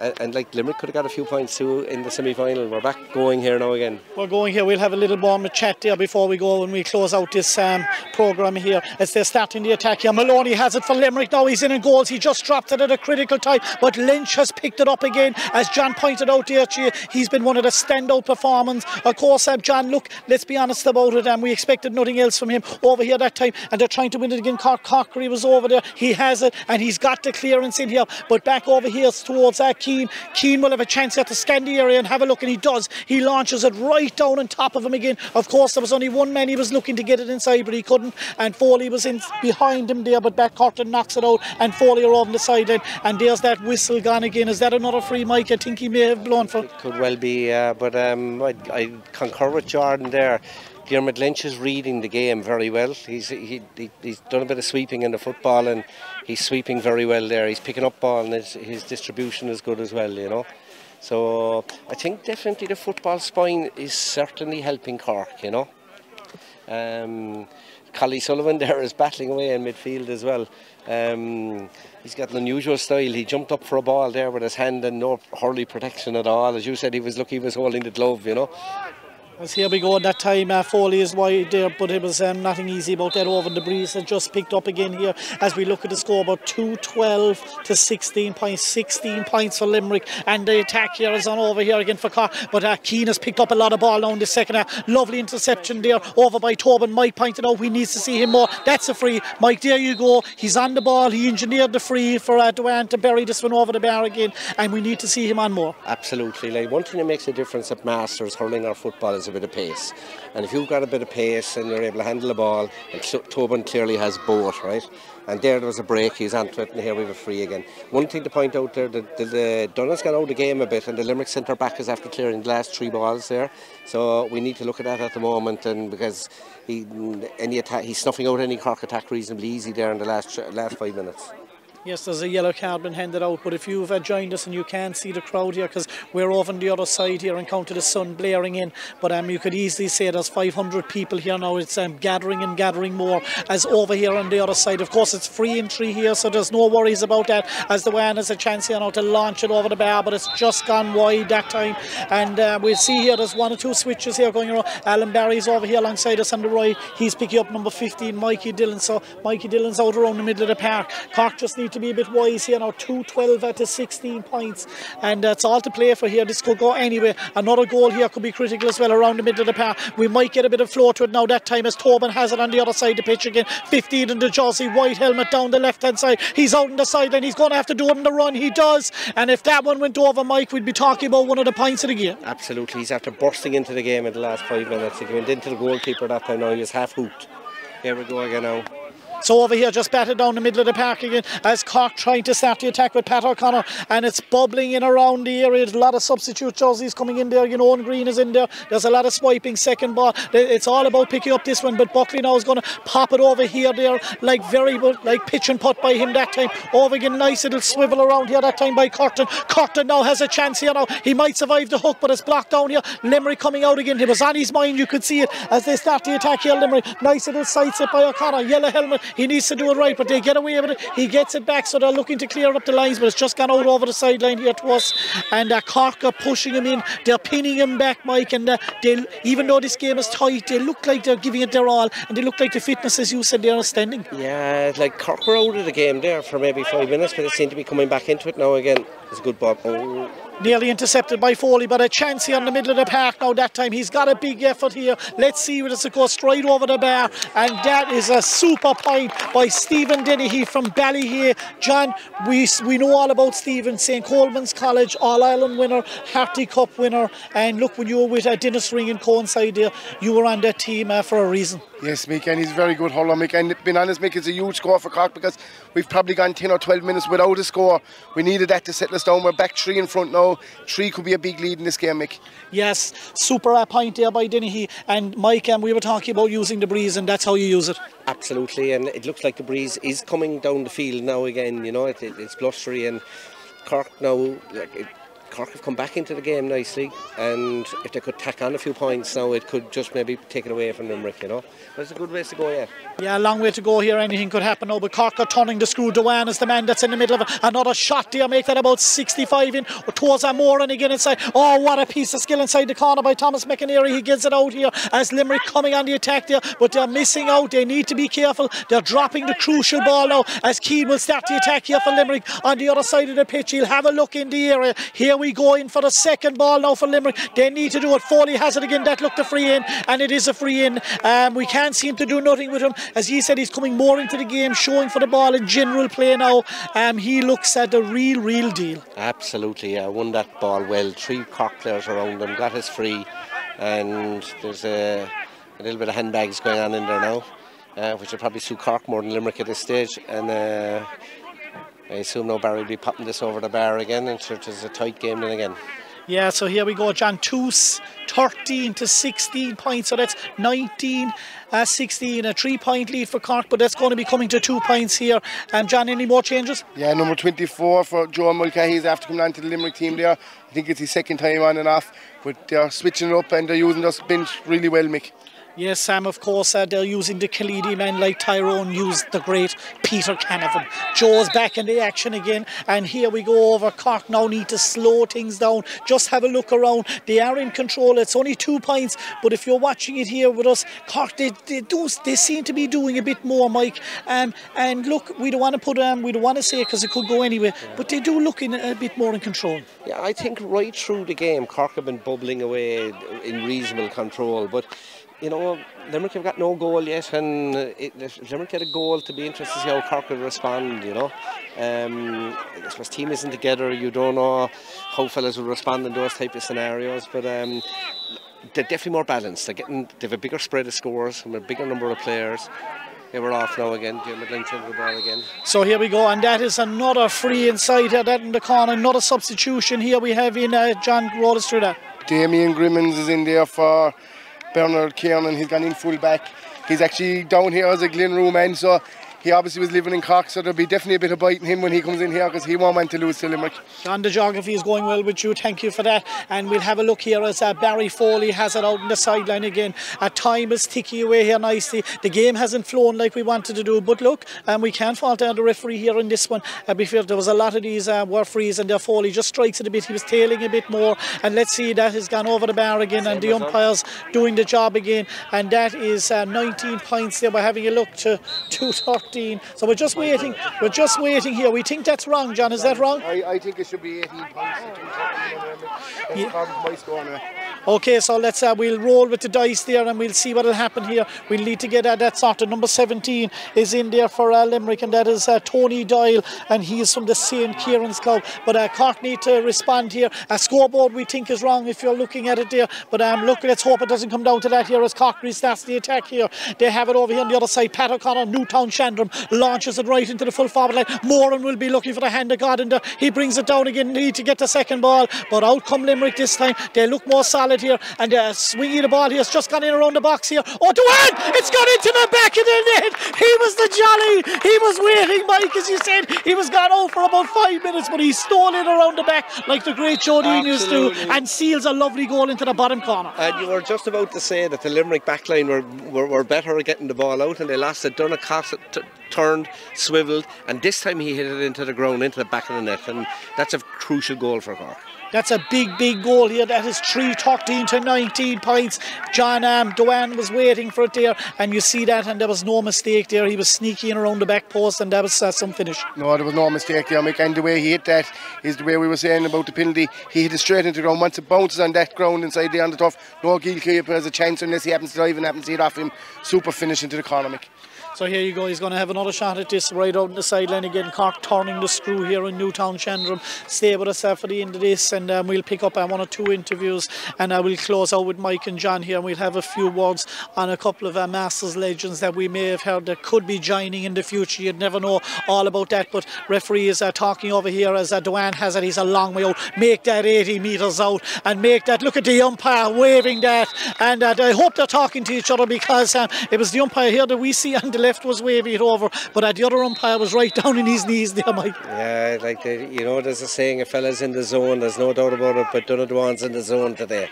and, and, like Limerick could have got a few points too in the semi final. We're back going here now again. We're going here. We'll have a little a chat there before we go when we close out this um, programme here as they're starting the attack here. Maloney has it for Limerick now. He's in in goals. He just dropped it at a critical time, but Lynch has picked it up again. As John pointed out there, he's been one of the standout performers. Of course, um, John, look, let's be honest about it. And um, we expected nothing else from him over here that time, and they're trying to win it again. Cork Corkery was over there. He has it, and he's got the clearance in here. But back over here towards uh, Keane. Keane will have a chance scan the area and have a look, and he does. He launches it right down on top of him again. Of course, there was only one man he was looking to get it inside, but he couldn't. And Foley was in behind him there, but Bat Curtin knocks it out, and Foley are on the sideline. And there's that whistle gone again. Is that another free Mike? I think he may have blown for. It could well be, uh, but um, I, I concur with Jordan there. Dermot Lynch is reading the game very well. He's he, he, he's done a bit of sweeping in the football and he's sweeping very well there. He's picking up ball and his, his distribution is good as well, you know. So I think definitely the football spine is certainly helping Cork, you know. Um, Collie Sullivan there is battling away in midfield as well. Um, he's got an unusual style. He jumped up for a ball there with his hand and no hurley protection at all. As you said, he was lucky he was holding the glove, you know. As here we go that time, uh, Foley is wide there, but it was um, nothing easy about that over the breeze and just picked up again here as we look at the score about 212 to 16 points, 16 points for Limerick, and the attack here is on over here again for Cork. But uh, Keane has picked up a lot of ball now in the second half. Lovely interception there over by Tobin. Mike pointed out we need to see him more. That's a free. Mike, there you go. He's on the ball. He engineered the free for uh, Duane to bury this one over the bar again, and we need to see him on more. Absolutely. Like one thing that makes a difference at Masters hurling our football is a bit of pace. And if you've got a bit of pace and you're able to handle the ball, and Tobin clearly has both, right? And there, was a break, he's onto it, and here we have a free again. One thing to point out there, the, the, the Dunn's got out of the game a bit, and the Limerick centre back is after clearing the last three balls there. So we need to look at that at the moment, and because he, mm, any attack, he's snuffing out any Cork attack reasonably easy there in the last last five minutes. Yes, there's a yellow card been handed out, but if you've uh, joined us and you can't see the crowd here, because we're over on the other side here and counted the sun blaring in, but um, you could easily say there's 500 people here now. It's um, gathering and gathering more as over here on the other side. Of course, it's free entry here, so there's no worries about that. As the one has a chance here now to launch it over the bar, but it's just gone wide that time. And uh, we'll see here there's one or two switches here going around. Alan Barry's over here alongside us on the right. He's picking up number 15, Mikey Dillon. So Mikey Dillon's out around the middle of the park. Cork just need to be a bit wise here now. 2-12 at the 16 points. And that's all to play for here. This could go anyway. Another goal here could be critical as well around the middle of the park. We might get a bit of flow to it now that time as Tobin has it on the other side of the pitch again. 15 in the jersey, white helmet down the left hand side. He's out on the sideline. He's going to have to do it in the run. He does. And if that one went over, Mike, we'd be talking about one of the points of the game. Absolutely. He's after bursting into the game in the last five minutes. He went into the goalkeeper that time now. He was half hooked. Here we go again now. So over here, just batted down the middle of the park again as Cork trying to start the attack with Pat O'Connor, and it's bubbling in around the area. There's a lot of substitute jerseys coming in there. You know, and Green is in there. There's a lot of swiping. Second ball. It's all about picking up this one, but Buckley now is going to pop it over here. There, like very like pitch and putt by him that time. Over again, nice little swivel around here that time by Curtin. Curtin now has a chance here now. He might survive the hook, but it's blocked down here. Limerick coming out again. It was on his mind. You could see it as they start the attack here. Limerick, nice little side step by O'Connor. Yellow helmet. He needs to do it right, but they get away with it. He gets it back, so they're looking to clear up the lines, but it's just gone out over the sideline here to us. And uh, Cork are pushing him in. They're pinning him back, Mike. And uh, they, even though this game is tight, they look like they're giving it their all, and they look like the fitness, as you said, they're standing. Yeah, like Cork were out of the game there for maybe five minutes, but they seem to be coming back into it now again. It's a good ball. Oh, nearly intercepted by Foley, but a chance here in the middle of the park now. That time he's got a big effort here. Let's see where it goes straight over the bar, and that is a super point by Stephen Dennehy from Ballyhea. John, we we know all about Stephen, St Colman's College, All Ireland winner, Harty Cup winner, and look when you were with uh, Dennis Ring and coincide there, you were on that team uh, for a reason. Yes, Mick, and he's very good hurler, Mick. And being honest, Mick, it's a huge score for Cork because we've probably gone 10 or 12 minutes without a score. We needed that to settle us down. We're back three in front now. Three could be a big lead in this game, Mick. Yes, super uh, point there by Dennehy. And Mike, and we were talking about using the breeze, and that's how you use it. Absolutely, and it looks like the breeze is coming down the field now again. You know, it, it, it's blustery, and Cork now, like, it, Cork have come back into the game nicely, and if they could tack on a few points now, it could just maybe take it away from Limerick, you know. But it's a good ways to go, yeah. Yeah, a long way to go here. Anything could happen now, but Cork are turning the screw. Duane is the man that's in the middle of. Another shot there, make that about 65 in oh, towards Moran again inside. Oh, what a piece of skill inside the corner by Thomas McInerney. He gets it out here as Limerick coming on the attack there, but they're missing out. They need to be careful. They're dropping the crucial ball now as Keane will start the attack here for Limerick on the other side of the pitch. He'll have a look in the area. Here we go in for the second ball now for Limerick. They need to do it. Foley has it again. That looked a free in, and it is a free in. Um, we can't seem to do nothing with him. As he said, he's coming more into the game, showing for the ball in general play now. Um, he looks at the real, real deal. Absolutely, yeah. Won that ball well. Three Cork players around him, got his free, and there's a, a little bit of handbags going on in there now, uh, which will probably suit Cork more than Limerick at this stage. And uh, I assume now Barry will be popping this over the bar again, and it is a tight game then again. Yeah, so here we go, John. Two, 13 to 16 points, so that's 19 uh, 16. A three point lead for Cork, but that's going to be coming to two points here. Um, John, any more changes? Yeah, number 24 for Joe Mulcahy is after coming on to the Limerick team there. I think it's his second time on and off, but they're switching it up and they're using this bench really well, Mick. Yes, Sam, of course, uh, they're using the Khalidi men like Tyrone used the great Peter Canavan. Joe's back in the action again, and here we go over. Cork now need to slow things down. Just have a look around. They are in control. It's only two points, but if you're watching it here with us, Cork, they, they, do, they seem to be doing a bit more, Mike. Um, and look, we don't want to put um, we don't want to say it because it could go anywhere, but they do look in a bit more in control. Yeah, I think right through the game, Cork have been bubbling away in reasonable control, but you know, Limerick have got no goal yet, and it, Limerick get a goal to be interested to see how Cork will respond. You know, um, I suppose team isn't together. You don't know how fellas will respond in those type of scenarios, but. Um, they're definitely more balanced. They're getting, they have a bigger spread of scores from a bigger number of players. Yeah, we're off now again. Jim McLean the ball again. So here we go, and that is another free inside here, that in the corner, another substitution here we have in uh, John Rhodes through that. Damien Grimmins is in there for Bernard Kiernan, he's gone in full back. He's actually down here as a Glenroe man, so he obviously was living in Cork, so there'll be definitely a bit of bite in him when he comes in here because he won't want to lose to Limerick. John, the geography is going well with you. Thank you for that. And we'll have a look here as uh, Barry Foley has it out on the sideline again. Uh, time is ticking away here nicely. The game hasn't flown like we wanted to do, but look, um, we can't fault the referee here in this one. Uh, before there was a lot of these uh, were frees, and there Foley just strikes it a bit. He was tailing a bit more, and let's see that has gone over the bar again, Same and the umpires doing the job again. And that is uh, 19 points there. We're having a look to 213. So we're just waiting. We're just waiting here. We think that's wrong, John. Is that wrong? I, I think it should be 18 points. Yeah. Okay, so let's uh, we'll roll with the dice there and we'll see what will happen here. We'll need to get uh, that sorted. Number 17 is in there for uh, Limerick, and that is uh, Tony Doyle, and he's from the St. Kieran's Club. But uh, Cork need to respond here. A scoreboard we think is wrong if you're looking at it there. But um, look, let's hope it doesn't come down to that here as Cork restarts the attack here. They have it over here on the other side. Pat O'Connor, Newtown Shandrum launches it right into the full forward line. Moran will be looking for the hand of God, and he brings it down again. Need to get the second ball, but out come Limerick this time. They look more solid here, and uh, swinging the ball here. It's just gone in around the box here. Oh, Duane! It's gone into the back of the net. He was the jolly. He was waiting, Mike, as you said. He was gone out for about five minutes, but he stole it around the back like the great Joe used to, and seals a lovely goal into the bottom corner. And you were just about to say that the Limerick backline were, were, were better at getting the ball out, and they lost it. Donna Coss t- turned, swivelled, and this time he hit it into the ground, into the back of the net, and that's a crucial goal for Cork. That's a big, big goal here. That is 3 13 to 19 points. John um, Duane was waiting for it there, and you see that, and there was no mistake there. He was sneaking around the back post, and that was uh, some finish. No, there was no mistake there, Mick. And the way he hit that is the way we were saying about the penalty. He hit it straight into the ground. Once it bounces on that ground inside there on the turf, no goalkeeper has a chance unless he happens to dive and happens to hit off him. Super finish into the corner, Mick. So here you go. He's going to have another shot at this right out on the sideline again. Cork turning the screw here in Newtown Shandrum. Stay with us uh, for the end of this, and um, we'll pick up uh, one or two interviews, and uh, we'll close out with Mike and John here, and we'll have a few words on a couple of uh, Masters legends that we may have heard that could be joining in the future. You'd never know all about that, but referee is uh, talking over here as uh, Duane has it. He's a long way out. Make that 80 metres out, and make that. Look at the umpire waving that, and uh, I hope they're talking to each other because um, it was the umpire here that we see on the left was waving it over, but uh, the other umpire was right down in his knees there, Mike. Yeah, like the, you know, there's a saying, a fella's in the zone, there's no doubt about it, but Donaduan's in the zone today.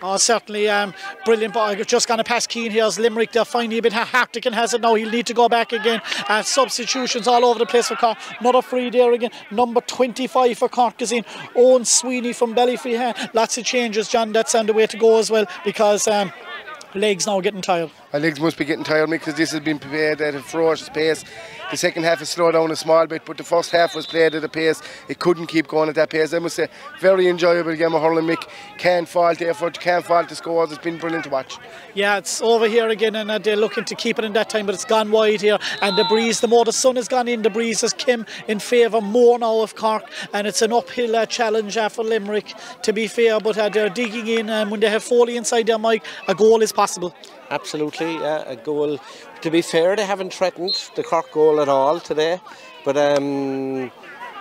Oh, certainly um, brilliant. But just going to pass Keane here as Limerick. They're finally a bit hectic and has it now. He'll need to go back again. Uh, substitutions all over the place for Cork. Another free there again. Number 25 for Cork is in. Owen Sweeney from Ballyfree. Lots of changes, John. That's on the way to go as well because um, legs now getting tired. Our legs must be getting tired, because this has been played at a ferocious pace. The second half has slowed down a small bit, but the first half was played at a pace. It couldn't keep going at that pace. I must say, very enjoyable game of hurling, Mick. Can't fault the effort, can't fault the scores. It's been brilliant to watch. Yeah, it's over here again, and uh, they're looking to keep it in that time, but it's gone wide here. And the breeze, the more the sun has gone in, the breeze has come in favour more now of Cork, and it's an uphill uh, challenge uh, for Limerick, to be fair. But uh, they're digging in, and when they have Foley inside their mic, a goal is possible. Absolutely, yeah, a goal. To be fair, they haven't threatened the Cork goal at all today, but um,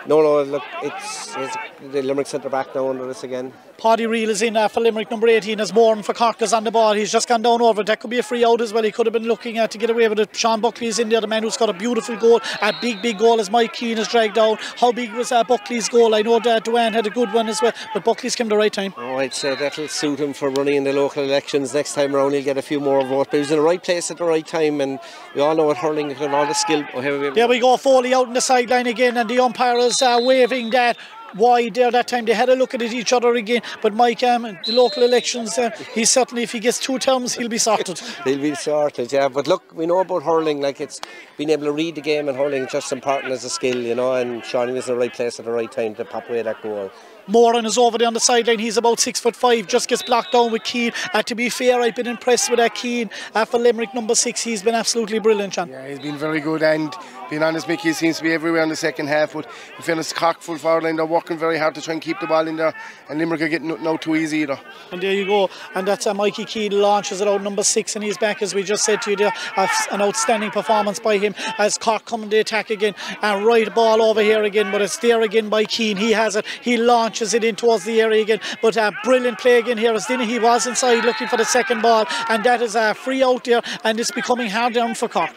no, no, look, it's, it's the Limerick centre back now under this again. Paddy Reel is in uh, for Limerick, number 18, as Moran for Cork is on the ball. He's just gone down over. That could be a free out as well. He could have been looking uh, to get away with it. Sean Buckley is in there, the man who's got a beautiful goal. A big, big goal as Mike Keane is dragged down. How big was uh, Buckley's goal? I know that Duane had a good one as well, but Buckley's came the right time. Oh, I'd say that'll suit him for running in the local elections next time around. He'll get a few more votes, but he was in the right place at the right time, and we all know what hurling and all the skill. Oh, here we There we go, Foley out in the sideline again, and the umpire is uh, waving that wide there that time. They had a look at it each other again, but Mike, um, the local elections, uh, he certainly, if he gets two terms, he'll be sorted. he'll be sorted, yeah. But look, we know about hurling, like it's being able to read the game and hurling is just important as a skill, you know, and Shawnee was in the right place at the right time to pop away that goal. Moran is over there on the sideline. He's about six foot five, just gets blocked down with Keane. Uh, to be fair, I've been impressed with that Keane uh, for Limerick number six. He's been absolutely brilliant, Sean. Yeah, he's been very good and being honest, Mickey seems to be everywhere in the second half. But in fairness, Cork full forward line, they're working very hard to try and keep the ball in there, and Limerick are getting no too easy either. And there you go. And that's uh, Mikey Keane launches it out number six, and he's back as we just said to you there. Uh, an outstanding performance by him as Cork coming to attack again. And right ball over here again, but it's there again by Keane. He has it. He launches it in towards the area again. But uh, brilliant play again here as. He was inside looking for the second ball, and that is a free out there, and it's becoming hard down for Cork.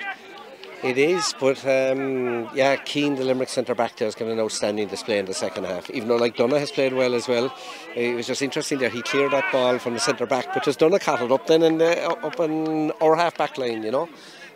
It is, but um, yeah, Keane, the Limerick centre back, there has given an outstanding display in the second half. Even though like Donna has played well as well, it was just interesting there. He cleared that ball from the centre back, but just Donna caught it up then in the, up in our half back line, you know.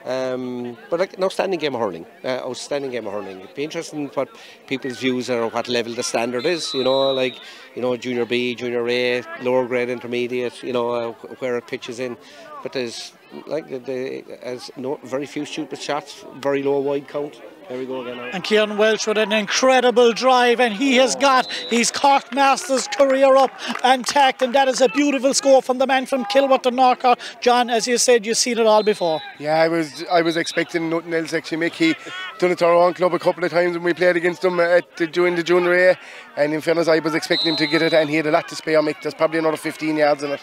Um, but like, an outstanding game of hurling, uh, outstanding game of hurling. It'd be interesting what people's views are, what level the standard is. You know, like you know, junior B, junior A, lower grade, intermediate. You know, uh, where it pitches in. But there's like the, the as no, very few stupid shots, very low wide count. There we go again. Now. And Kieran Welsh with an incredible drive, and he has got his Cork Masters career up intact, and that is a beautiful score from the man from Kilworth North Cork. John, as you said, you've seen it all before. Yeah, I was I was expecting nothing else actually. Mickey done it to our own club a couple of times when we played against him at the, during the junior A, and in fairness, I was expecting him to get it, and he had a lot to spare. Mick, there's probably another 15 yards in it.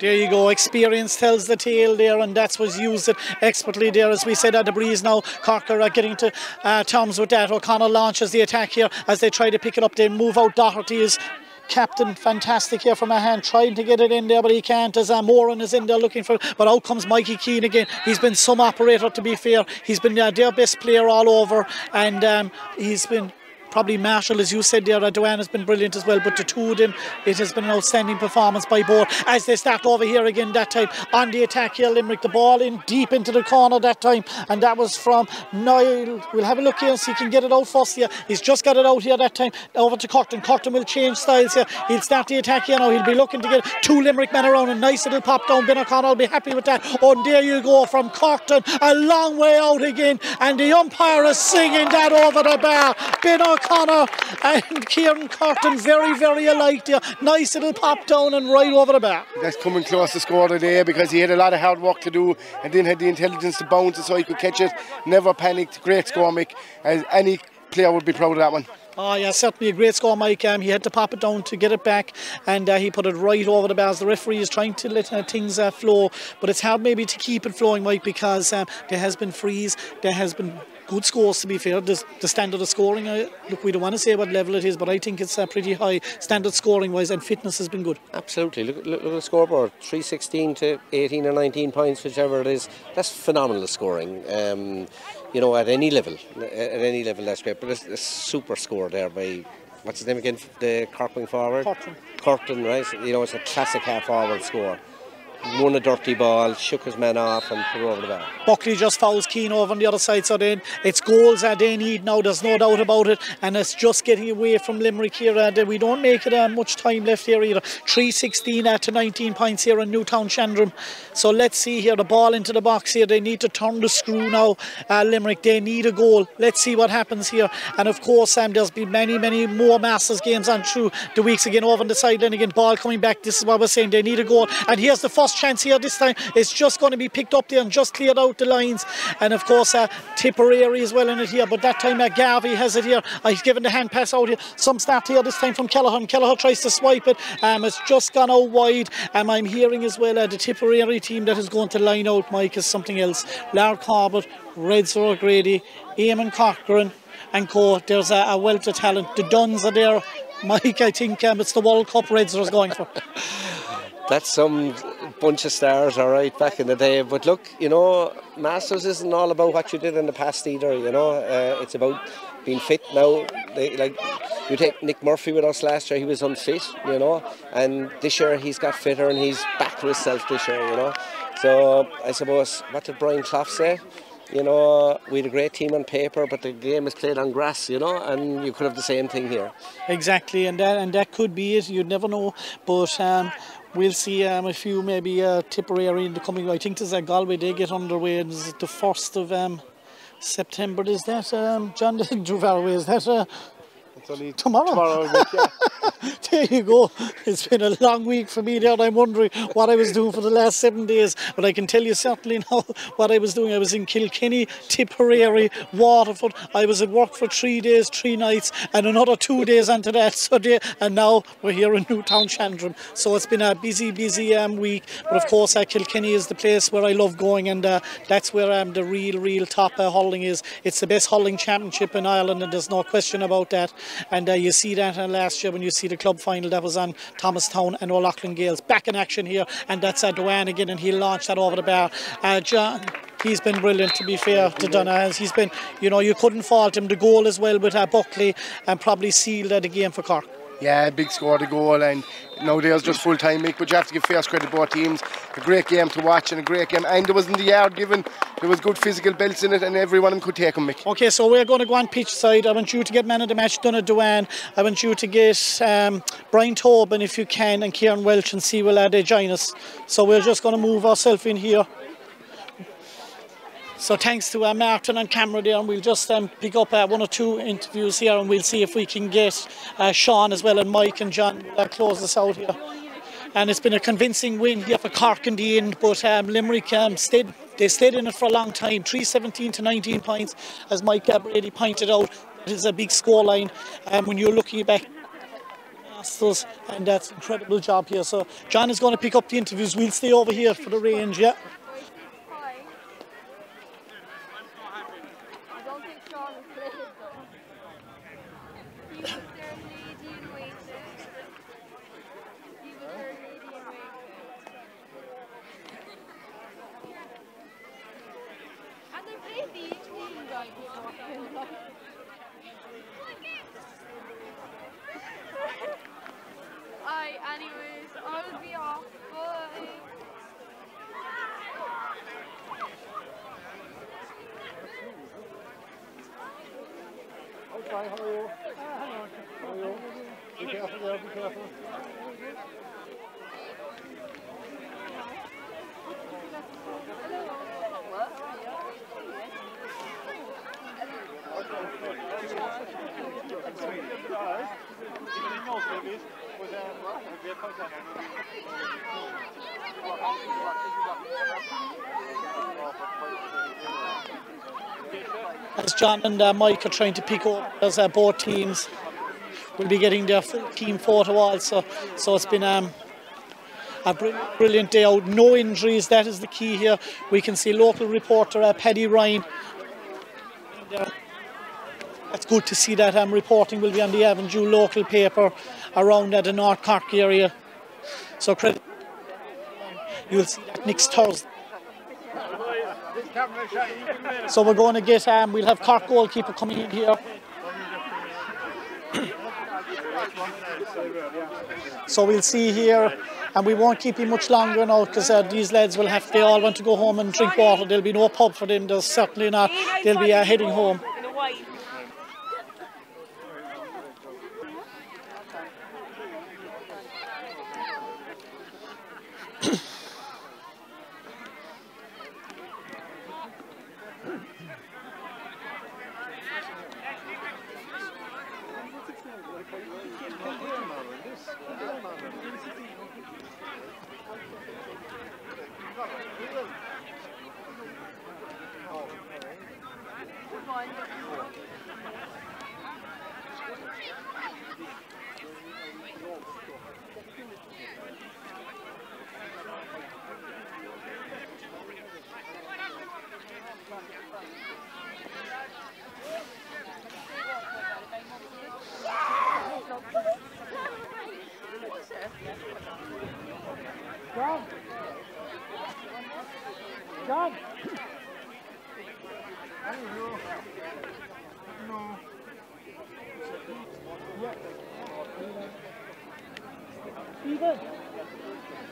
There you go. Experience tells the tale there, and that's what's used it expertly there. As we said at the breeze now, Cork are getting to uh, terms with that. O'Connell launches the attack here as they try to pick it up. They move out. Doherty is captain fantastic here from a hand trying to get it in there but he can't as uh, Moran is in there looking for but out comes Mikey Keane again he's been some operator to be fair he's been uh, their best player all over and um, he's been probably Marshall, as you said there, Duane has been brilliant as well. But to them, it has been an outstanding performance by both as they start over here again that time on the attack here. Limerick, the ball in deep into the corner that time, and that was from Niall. We'll have a look here and see if he can get it out first here. He's just got it out here that time over to Corton. Corton will change styles here. He'll start the attack here now. He'll be looking to get two Limerick men around. A nice little pop down. Ben O'Connell will be happy with that. Oh, and there you go from Corton, a long way out again, and the umpire is singing that over the bar. Ben O'Connor and Kieran Corton very, very alike there. Nice little pop down and right over the bar. That's coming close to score today because he had a lot of hard work to do and then had the intelligence to bounce it so he could catch it. Never panicked. Great score, Mick. As any player would be proud of that one. Oh yeah, certainly a great score, Mike. Um, he had to pop it down to get it back, and uh, he put it right over the bars. The referee is trying to let uh, things uh, flow, but it's hard maybe to keep it flowing, Mike, because um, there has been freeze, there has been good scores to be fair. The, the standard of scoring, uh, look, we don't want to say what level it is, but I think it's uh, pretty high standard scoring wise, and fitness has been good. Absolutely. Look, look, look at the scoreboard 316 to 18 or 19 points, whichever it is. That's phenomenal scoring. Um, you know, at any level, at any level, that's great. But it's a super score there by what's his name again? The Corkwing forward. Corton. Corton, right? You know, it's a classic half forward score. Won a dirty ball, shook his men off, and put it over the bar. Buckley just fouls Keane over on the other side, so then it's goals that they need now. There's no doubt about it, and it's just getting away from Limerick here. We don't make it uh, much time left here either. 316 uh, to 19 points here in Newtown Shandrum. So let's see here the ball into the box here. They need to turn the screw now. Uh, Limerick, they need a goal. Let's see what happens here. And of course, um, there's been many, many more Masters games on through the weeks again over on the sideline again. Ball coming back. This is what we're saying. They need a goal, and here's the first chance here this time. It's just going to be picked up there and just cleared out the lines. And of course, uh, Tipperary as well in it here. But that time, uh, Garvey has it here. Uh, he's given the hand pass out here. Some start here this time from Kelleher. Kelleher tries to swipe it. Um, it's just gone out wide. Um, I'm hearing as well uh, the Tipperary team that is going to line out, Mike, is something else. Lar Corbett, Reds O'Grady, Eamon Corcoran, and Co. There's a, a wealth of talent. The Duns are there. Mike, I think um, it's the World Cup Reds are going for. That's some bunch of stars, all right, back in the day. But look, you know, Masters isn't all about what you did in the past either. You know, uh, it's about being fit now. They, like you take Nick Murphy with us last year, he was unfit, you know, and this year he's got fitter and he's back to himself this year, you know. So I suppose what did Brian Clough say? You know, we had a great team on paper, but the game is played on grass, you know, and you could have the same thing here. Exactly, and that and that could be it. You'd never know, but um, we'll see um, a few maybe uh, Tipperary in the coming. I think there's a Galway they get underway. And is it the first of um, September? Is that um, John? Too. Is that? Uh, tomorrow. Tomorrow, Mick, yeah. there you go. It's been a long week for me there. and I'm wondering what I was doing for the last seven days. But I can tell you certainly now what I was doing. I was in Kilkenny, Tipperary, Waterford. I was at work for three days, three nights, and another two days onto that. So there, and now we're here in Newtown Shandrum. So it's been a busy, busy um, week. But of course, uh, Kilkenny is the place where I love going, and uh, that's where um, the real, real top uh, hurling is. It's the best hurling championship in Ireland, and there's no question about that. And uh, you see that uh, last year when you see the club final that was on Thomastown and O'Loughlin Gaels back in action here, and that's uh, Duane again, and he launched that over the bar. Uh, John. He's been brilliant, to be fair to Donna. He's been, you know, you couldn't fault him. The goal as well with uh, Buckley and probably sealed the game for Cork. Yeah, big score to goal, and nowadays just full time, Mick. But you have to give first credit to both teams. A great game to watch and a great game. And there wasn't the yard given. There was good physical belts in it, and every one of them could take them, Mick. Okay, so we're going to go on pitch side. I want you to get man of the match, Donna Duane. I want you to get um, Brian Tobin, if you can, and Kieran Welch, and see will they join us. So we're just going to move ourselves in here. So thanks to uh, Martin and camera there, and we'll just um, pick up uh, one or two interviews here, and we'll see if we can get uh, Sean as well and Mike and John uh, close this out here. And it's been a convincing win here for Cork in the end, but um, Limerick um, stayed they stayed in it for a long time, 317 to 19 points, as Mike Brady pointed out. It is a big scoreline um, when you're looking back and that's an incredible job here. So John is going to pick up the interviews. We'll stay over here for the range, yeah. I don't think Sean has played though. He was their leading weighted. He was their leading weighted. And they played the team guy before. Aye, anyways, I'll be off. Bye. As John and uh, Mike are trying to pick up as uh, both teams will be getting their full team photo also. So it's been um, a br- brilliant day out. No injuries, that is the key here. We can see local reporter uh, Paddy Ryan. And, uh, that's good to see that um, reporting will be on the Avondhu local paper around uh, the North Cork area. So credit. You'll see that next Thursday. So we're going to get, um, we'll have Cork goalkeeper coming in here. So we'll see here, and we won't keep him much longer now because uh, these lads will have, they all want to go home and drink water. There'll be no pub for them, there's certainly not. They'll be uh, heading home. John. John. Stephen. Yeah. Kian, uh, bring I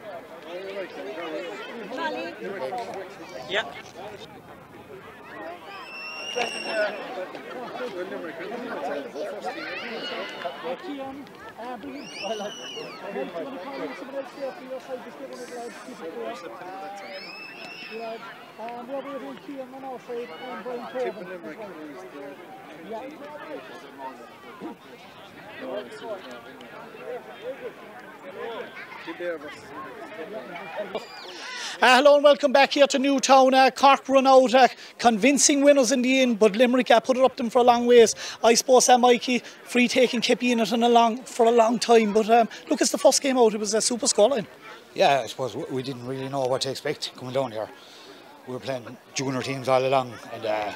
like it. Can you call in someone else there for your side, just give them a glad keep it going. Yeah, um, we're waiting Kian on our side and Brian Corbin. as well. Yeah. Uh, hello and welcome back here to Newtown. Uh, Cork run out uh, convincing winners in the end, but Limerick uh, put it up them for a long ways. I suppose uh, Mikey free taking kept in it in a long, for a long time, but um, look, it's the first game out. It was a super scoreline. Yeah, I suppose we- didn't really know what to expect coming down here. We were playing junior teams all along, and uh,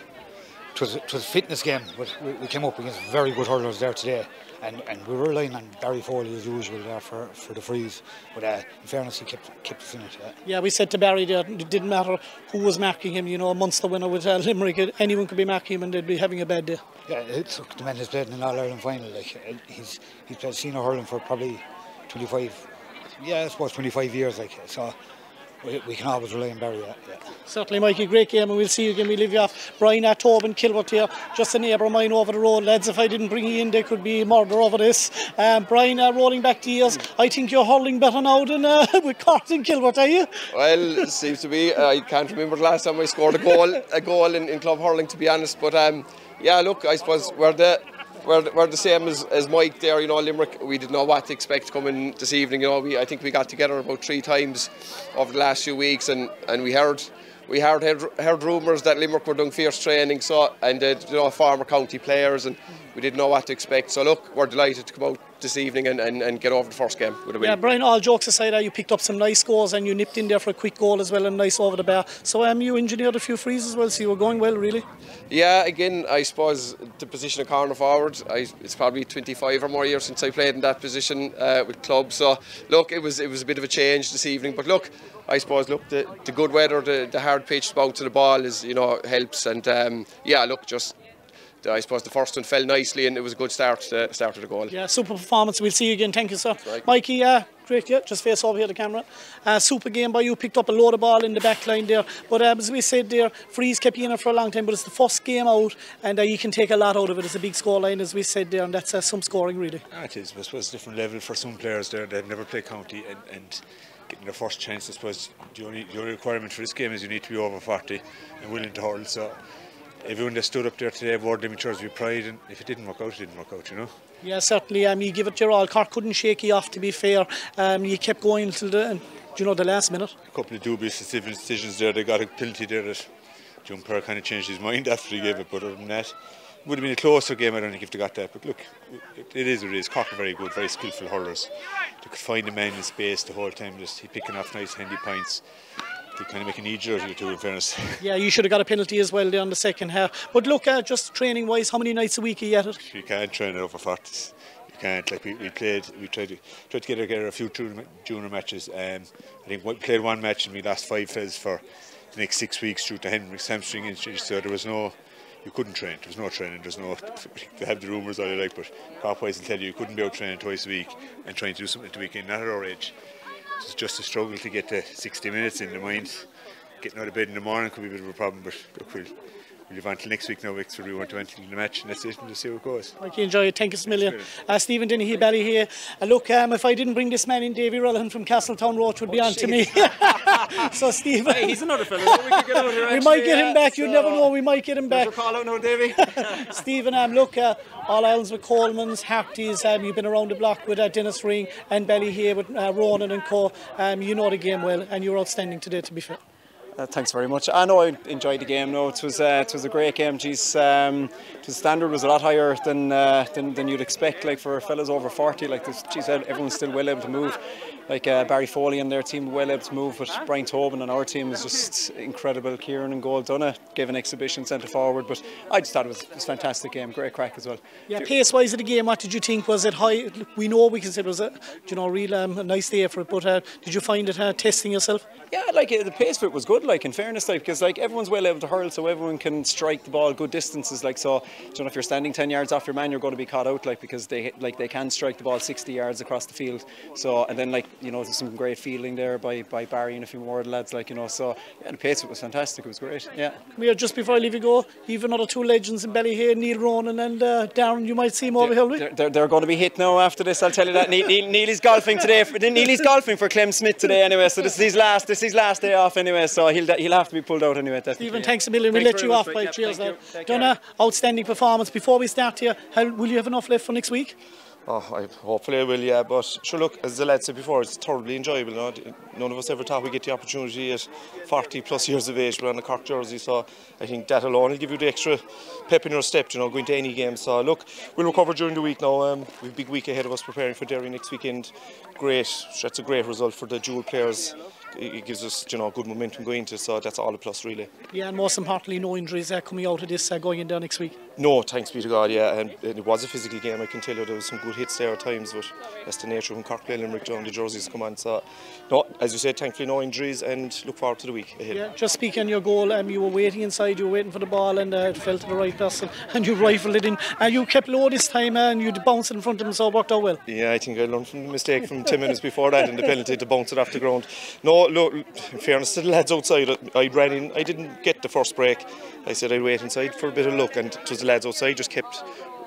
it, was, was a fitness game, but we, we came up against very good hurlers there today, and, and we were relying on Barry Foley as usual there for, for the frees. But uh, in fairness, he kept kept us in it. Yeah. Yeah, we said to Barry that it didn't matter who was marking him. You know, a Munster winner with uh, Limerick, anyone could be marking him and they'd be having a bad day. Yeah, it's, the man has played in an All Ireland final. Like uh, he's he's played senior hurling for probably 25. Yeah, I suppose 25 years. Like so, we, we can always rely on Barry. Yeah, yeah. Certainly, Mikey, great game, and we'll see you again. We leave you off. Brian at Tobin, Kilbert here, just a neighbour of mine over the road. Lads, if I didn't bring you in, there could be murder over this. Um, Brian, uh, rolling back to years, I think you're hurling better now than uh, with Cork and Kilbert, are you? Well, it seems to be. I can't remember the last time I scored a goal, a goal in, in club hurling, to be honest. But um, yeah, look, I suppose we're the we're, we're the same as, as Mike there. You know, Limerick. We didn't know what to expect coming this evening. You know, we I think we got together about three times over the last few weeks, and, and we heard. We heard, heard, heard rumours that Limerick were doing fierce training, so and uh, you know former county players, and we didn't know what to expect. So look, we're delighted to come out this evening and, and, and get over the first game with a win. Yeah, Brian, all jokes aside, you picked up some nice scores and you nipped in there for a quick goal as well and nice over the bar. So um, you engineered a few frees as well, so you were going well, really. Yeah, again, I suppose the position of corner forward, I, it's probably 25 or more years since I played in that position uh, with club. So, look, it was it was a bit of a change this evening. But look, I suppose, look, the, the good weather, the, the hard pitch, bounce of the ball is, you know, helps. And um, yeah, look, just I suppose the first one fell nicely and it was a good start to start of the goal. Yeah, super performance. We'll see you again. Thank you, sir. Right. Mikey, uh, great. Yeah, just face over here the camera. Uh, super game by you. Picked up a load of ball in the back line there. But um, as we said there, Frees kept you in it for a long time. But it's the first game out, and uh, you can take a lot out of it. It's a big score line, as we said there, and that's uh, some scoring really. Ah, it is. I suppose a different level for some players there. They've never played county and, and getting their first chance. I suppose the only, the only requirement for this game is you need to be over 40 and willing to hurl. So everyone that stood up there today wore them insurance with pride. And if it didn't work out, it didn't work out. You know. Yeah, certainly. Um, you give it your all. Cork couldn't shake you off. To be fair, um, you kept going until the, you know, the last minute. A couple of dubious decisions there. They got a penalty there that Jumper kind of changed his mind after he gave it. But other than that, it would have been a closer game. I don't think if they got that. But look, it, it is what it is. Cork are very good, very skillful hurlers. They could find a man in space the whole time, just he picking off nice handy points. They kind of make an easier to do in fairness. Yeah, you should have got a penalty as well there in the second half. But look, uh, just training wise, how many nights a week are you at it? You can't train it over 40s. You can't. Like we, we played, we tried to tried to get together a few junior, junior matches. Um, I think we played one match and we lost five fellas for the next six weeks due to Henrik's hamstring injury. So there was no, you couldn't train. There was no training. There's no. They have the rumours all you like, but boys will tell you you couldn't be out training twice a week and trying to do something at the weekend. Not at our age. It's just a struggle to get the 60 minutes in the mind. Getting out of bed in the morning could be a bit of a problem, but look, we'll, we'll live on till next week now, Vic, so we want to enter the match, and that's it, and just see how it goes. Like you enjoy it. Thank you a million. Uh, Stephen Dennehy, Ballyhea. Uh, look, um, if I didn't bring this man in, Davy Rullihan from Castletownroche would be on to me. so, Stephen. Hey, he's another fellow. We could get out here. we might get him yeah, back. You so- never know. We might get him back. your call out now, Davy. Stephen, um, look, uh, all islands with Coleman's, Harties. Um, you've been around the block with uh, Dennis Ring and Ballyhea with uh, Ronan and Co. Um, you know the game well, and you're outstanding today. To be fair. Uh, thanks very much. I know I enjoyed the game. No, it was uh, it was a great game. Geez, um, the standard was a lot higher than, uh, than than you'd expect. Like for fellas over forty, like this, geez, everyone's still well able to move. Like uh, Barry Foley and their team well able to move, but Brian Tobin and our team was just incredible. Kieran and Gold Dunna gave an exhibition centre forward, but I just thought it was, it was a fantastic game. Great crack as well. Yeah, pace wise of the game, what did you think? Was it high? We know we can say it was a you know real um, a nice day for it, but uh, did you find it uh, testing yourself? Yeah, like uh, the pace of it was good. Like in fairness, like because like everyone's well able to hurl, so everyone can strike the ball good distances. Like so, you know, if you're standing ten yards off your man, you're going to be caught out. Like because they like they can strike the ball 60 yards across the field. So and then like you know, there's some great fielding there by, by Barry and a few more of lads. Like you know, so yeah, the pace was fantastic. It was great. Yeah. Come here, just before I leave you go, you've another two legends in Ballyhea, Neil Ronan and uh, Darren. You might see him over here. will? They're, they're, they're going to be hit now after this. I'll tell you that. Neil, Neil, Neil is golfing today. For, Neil is golfing for Clem Smith today anyway. So this is his last. This is his last day off anyway. So he'll he'll have to be pulled out anyway. definitely, Stephen, thanks a million. We'll Thanks let you much, off mate. by Yeah, cheers. thank you. Take Done care. a outstanding performance. Before we start here, how, will you have enough left for next week? Oh, I, hopefully I will, yeah. But sure, look, as the lad said before, it's thoroughly enjoyable. You know? None of us ever thought we'd get the opportunity at 40 plus years of age to wear on a Cork jersey. So I think that alone will give you the extra pep in your step, you know, going to any game. So look, we'll recover during the week now. Um, we've a big week ahead of us preparing for Derry next weekend. Great, that's a great result for the dual players. It gives us, you know, good momentum going into. So that's all a plus, really. Yeah, and most importantly, no injuries uh, coming out of this uh, going in there next week. No, thanks be to God, yeah. And it was a physical game, I can tell you. There was some good hits there at times, but that's the nature when Cork play Limerick down the jerseys come on. So, no, as you said, thankfully no injuries and look forward to the week ahead. Yeah, just speaking on your goal, um, you were waiting inside, you were waiting for the ball, and uh, it fell to the right person, and you rifled it in. And you kept low this time, and you bounced in front of him, so it worked out well. Yeah, I think I learned from the mistake from 10 minutes before that and the penalty to bounce it off the ground. No, no, look, in fairness to the lads outside, I ran in, I didn't get the first break. I said I'd wait inside for a bit of luck, and it was the lads outside just kept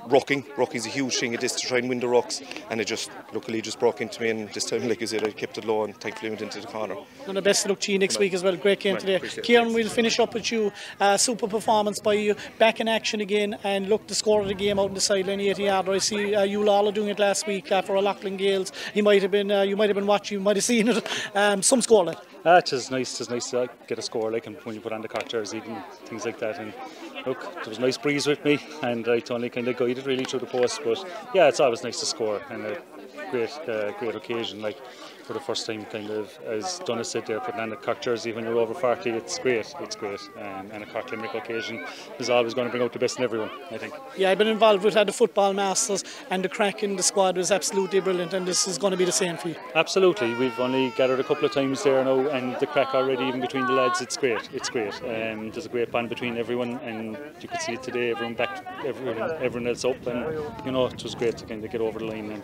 rocking. Rocking's a huge thing it is to try and win the rocks, and it just luckily just broke into me. And this time, like you said, I kept it low and thankfully went into the corner. And the best of luck to you next week as well. Great game Right, today. Kieran, we'll finish up with you. Uh, super performance by you. Back in action again. And look, the score of the game out in the sideline, 80 yarder. I see uh, you Lala doing it last week uh, for Loughlin Gaels. You might have been, uh, you might have been watching, you might have seen it. Um, some score, lad. Ah, it is nice. It's nice to like, get a score like and when you put on the Cork jersey and things like that. And look, there was a nice breeze with me, and I only kind of guided really through the post. But yeah, it's always nice to score and a great, uh, great occasion. Like for the first time, kind of as Donna said there, putting on the Cork jersey when you're over 40, it's great. It's great, um, and a Cork Limerick occasion is always going to bring out the best in everyone. I think. Yeah, I've been involved with uh, the football masters, and the crack in the squad was absolutely brilliant. And this is going to be the same for you. Absolutely, we've only gathered a couple of times there now, and the crack already, even between the lads, it's great. It's great. Um, there's a great bond between everyone, and you could see it today. Everyone back, everyone, everyone else up, and you know it was great to kind of get over the line and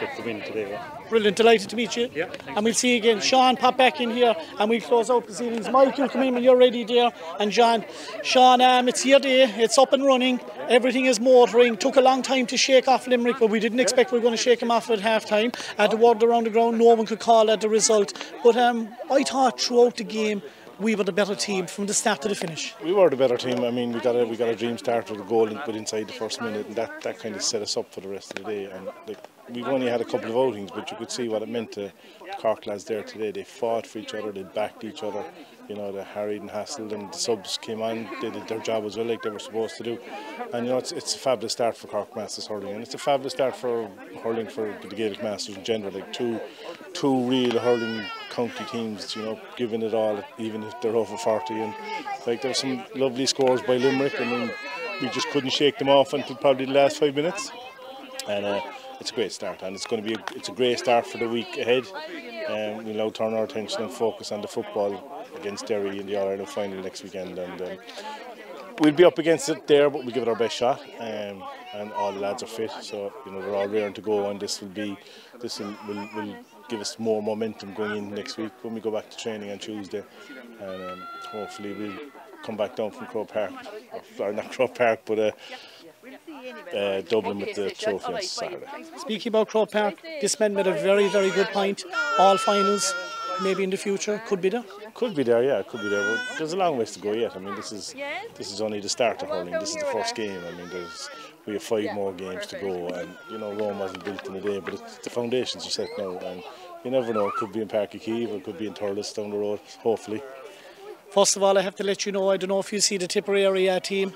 get the win today. Yeah. Brilliant, delighted to meet you. Yeah, and we'll see you again. Sean, pop back in here and we'll close out proceedings. Michael, come in when you're ready, dear. And John, Sean, um, it's your day. It's up and running. Everything is motoring. Took a long time to shake off Limerick, but we didn't expect we were going to shake him off at half time. At the word around the ground, no one could call at the result. But um, I thought throughout the game, we were the better team from the start to the finish. We were the better team. I mean, we got a we got a dream start with a goal but inside the first minute, and that, that kind of set us up for the rest of the day. And like, we've only had a couple of outings, but you could see what it meant to Cork lads there today. They fought for each other, they backed each other. You know, they harried and hassled, and the subs came on. They did their job as well, like they were supposed to do. And you know, it's it's a fabulous start for Cork Masters hurling, and it's a fabulous start for hurling for the Gaelic Masters in general. Like two two real hurling county teams, you know, giving it all, even if they're over 40. And like there's some lovely scores by Limerick. I mean, we just couldn't shake them off until probably the last five minutes. And uh, it's a great start, and it's going to be a, it's a great start for the week ahead. Um, we'll now turn our attention and focus on the football against Derry in the All Ireland final next weekend, and um, we'll be up against it there, but we'll give it our best shot. Um, and all the lads are fit, so you know they're all raring to go, and this will be this will, will, will give us more momentum going in next week when we go back to training on Tuesday, and um, hopefully we'll come back down from Croke Park, or, or not Croke Park, but uh, uh, Dublin with the trophy on Saturday. Speaking about Croke Park, this man made a very, very good point. All finals, maybe in the future, could be there. Could be there, yeah, could be there. But there's a long ways to go yet. I mean, this is this is only the start of hurling. This is the first game. I mean, there's we have five more games to go, and you know Rome wasn't built in a day, but it's, the foundations are set now, and you never know. It could be in Páirc Uí Chaoimh, it could be in Thurles down the road. Hopefully. First of all, I have to let you know, I don't know if you see the Tipperary uh, team.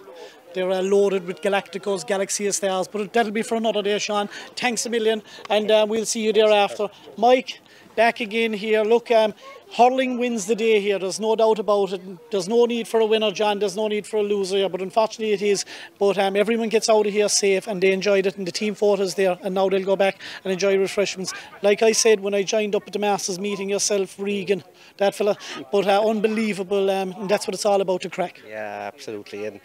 They're uh, loaded with Galacticos, Galaxy Stars, but that'll be for another day, Sean. Thanks a million, and uh, we'll see you thereafter. Mike, back again here. Look, um, hurling wins the day here. There's no doubt about it. There's no need for a winner, John. There's no need for a loser here, but unfortunately it is. But um, everyone gets out of here safe, and they enjoyed it, and the team photos there, and now they'll go back and enjoy refreshments. Like I said when I joined up at the Masters meeting yourself, Regan, that fella, but uh, unbelievable. Um, and that's what it's all about to crack. Yeah, absolutely. And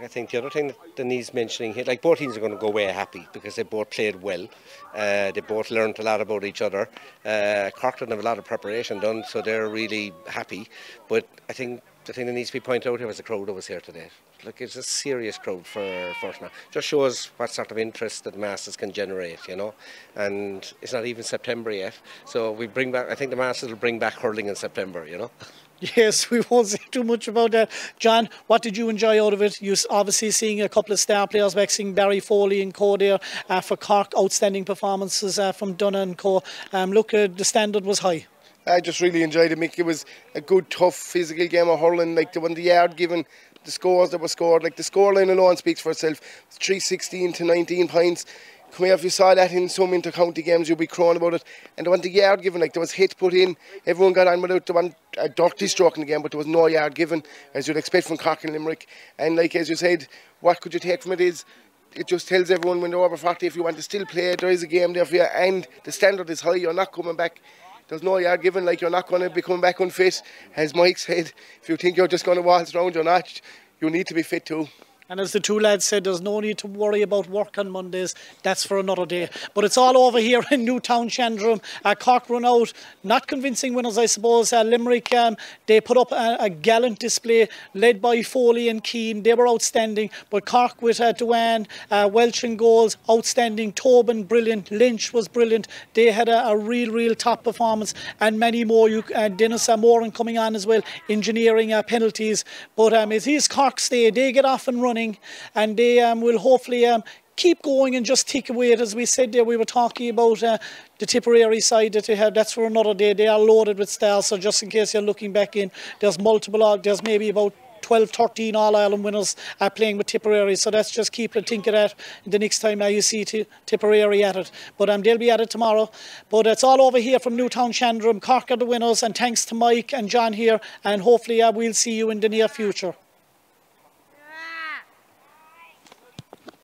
I think the other thing that Denise mentioning here, like both teams are going to go away happy because they both played well. Uh, they both learned a lot about each other. Uh, didn't have a lot of preparation done, so they're really happy. But I think the thing that needs to be pointed out here was the crowd that was here today. Like it's a serious crowd for now. Just shows what sort of interest that Masters can generate, you know. And it's not even September yet, so we bring back. I think the Masters will bring back hurling in September, you know. Yes, we won't say too much about that. John, what did you enjoy out of it? You obviously seeing a couple of star players back, seeing Barry Foley and Co there uh, for Cork, outstanding performances uh, from Dunna and Co. Um, look, uh, the standard was high. I just really enjoyed it, Mick. It was a good, tough, physical game of hurling. Like the one the yard given, the scores that were scored, like the scoreline alone speaks for itself. It's 316 to 19 points. Come here, if you saw that in some inter-county games, you'd be crowing about it. And the one the yard given, like there was hit put in, everyone got on without the one a dirty stroke in the game, but there was no yard given, as you'd expect from Cork and Limerick. And like as you said, what could you take from it is it just tells everyone when they're over 40 if you want to still play there is a game there for you and the standard is high you're not coming back there's no yard given like you're not going to be coming back unfit as Mike said if you think you're just going to waltz around you're not you need to be fit too And as the two lads said, there's no need to worry about work on Mondays. That's for another day. But it's all over here in Newtown Shandrum. Uh, Cork run out, not convincing winners, I suppose. Uh, Limerick, um, they put up a, a, gallant display led by Foley and Keane. They were outstanding. But Cork with uh, Duane, uh, Welch and goals, outstanding. Tobin, brilliant. Lynch was brilliant. They had a, a real, real top performance. And many more. You, uh, Dennis uh, Moran coming on as well, engineering uh, penalties. But um, it is Cork's day. They get off and and they um, will hopefully um, keep going and just take away it. As we said there, we were talking about uh, the Tipperary side that they have. That's for another day. They are loaded with stars. So just in case you're looking back in, there's multiple. Uh, there's maybe about 12, 13 All Ireland winners are playing with Tipperary. So that's just keep thinking at the next time uh, you see Tipperary at it. But um, they'll be at it tomorrow. But it's all over here from Newtown Shandrum. Cork are the winners. And thanks to Mike and John here. And hopefully uh, we'll see you in the near future.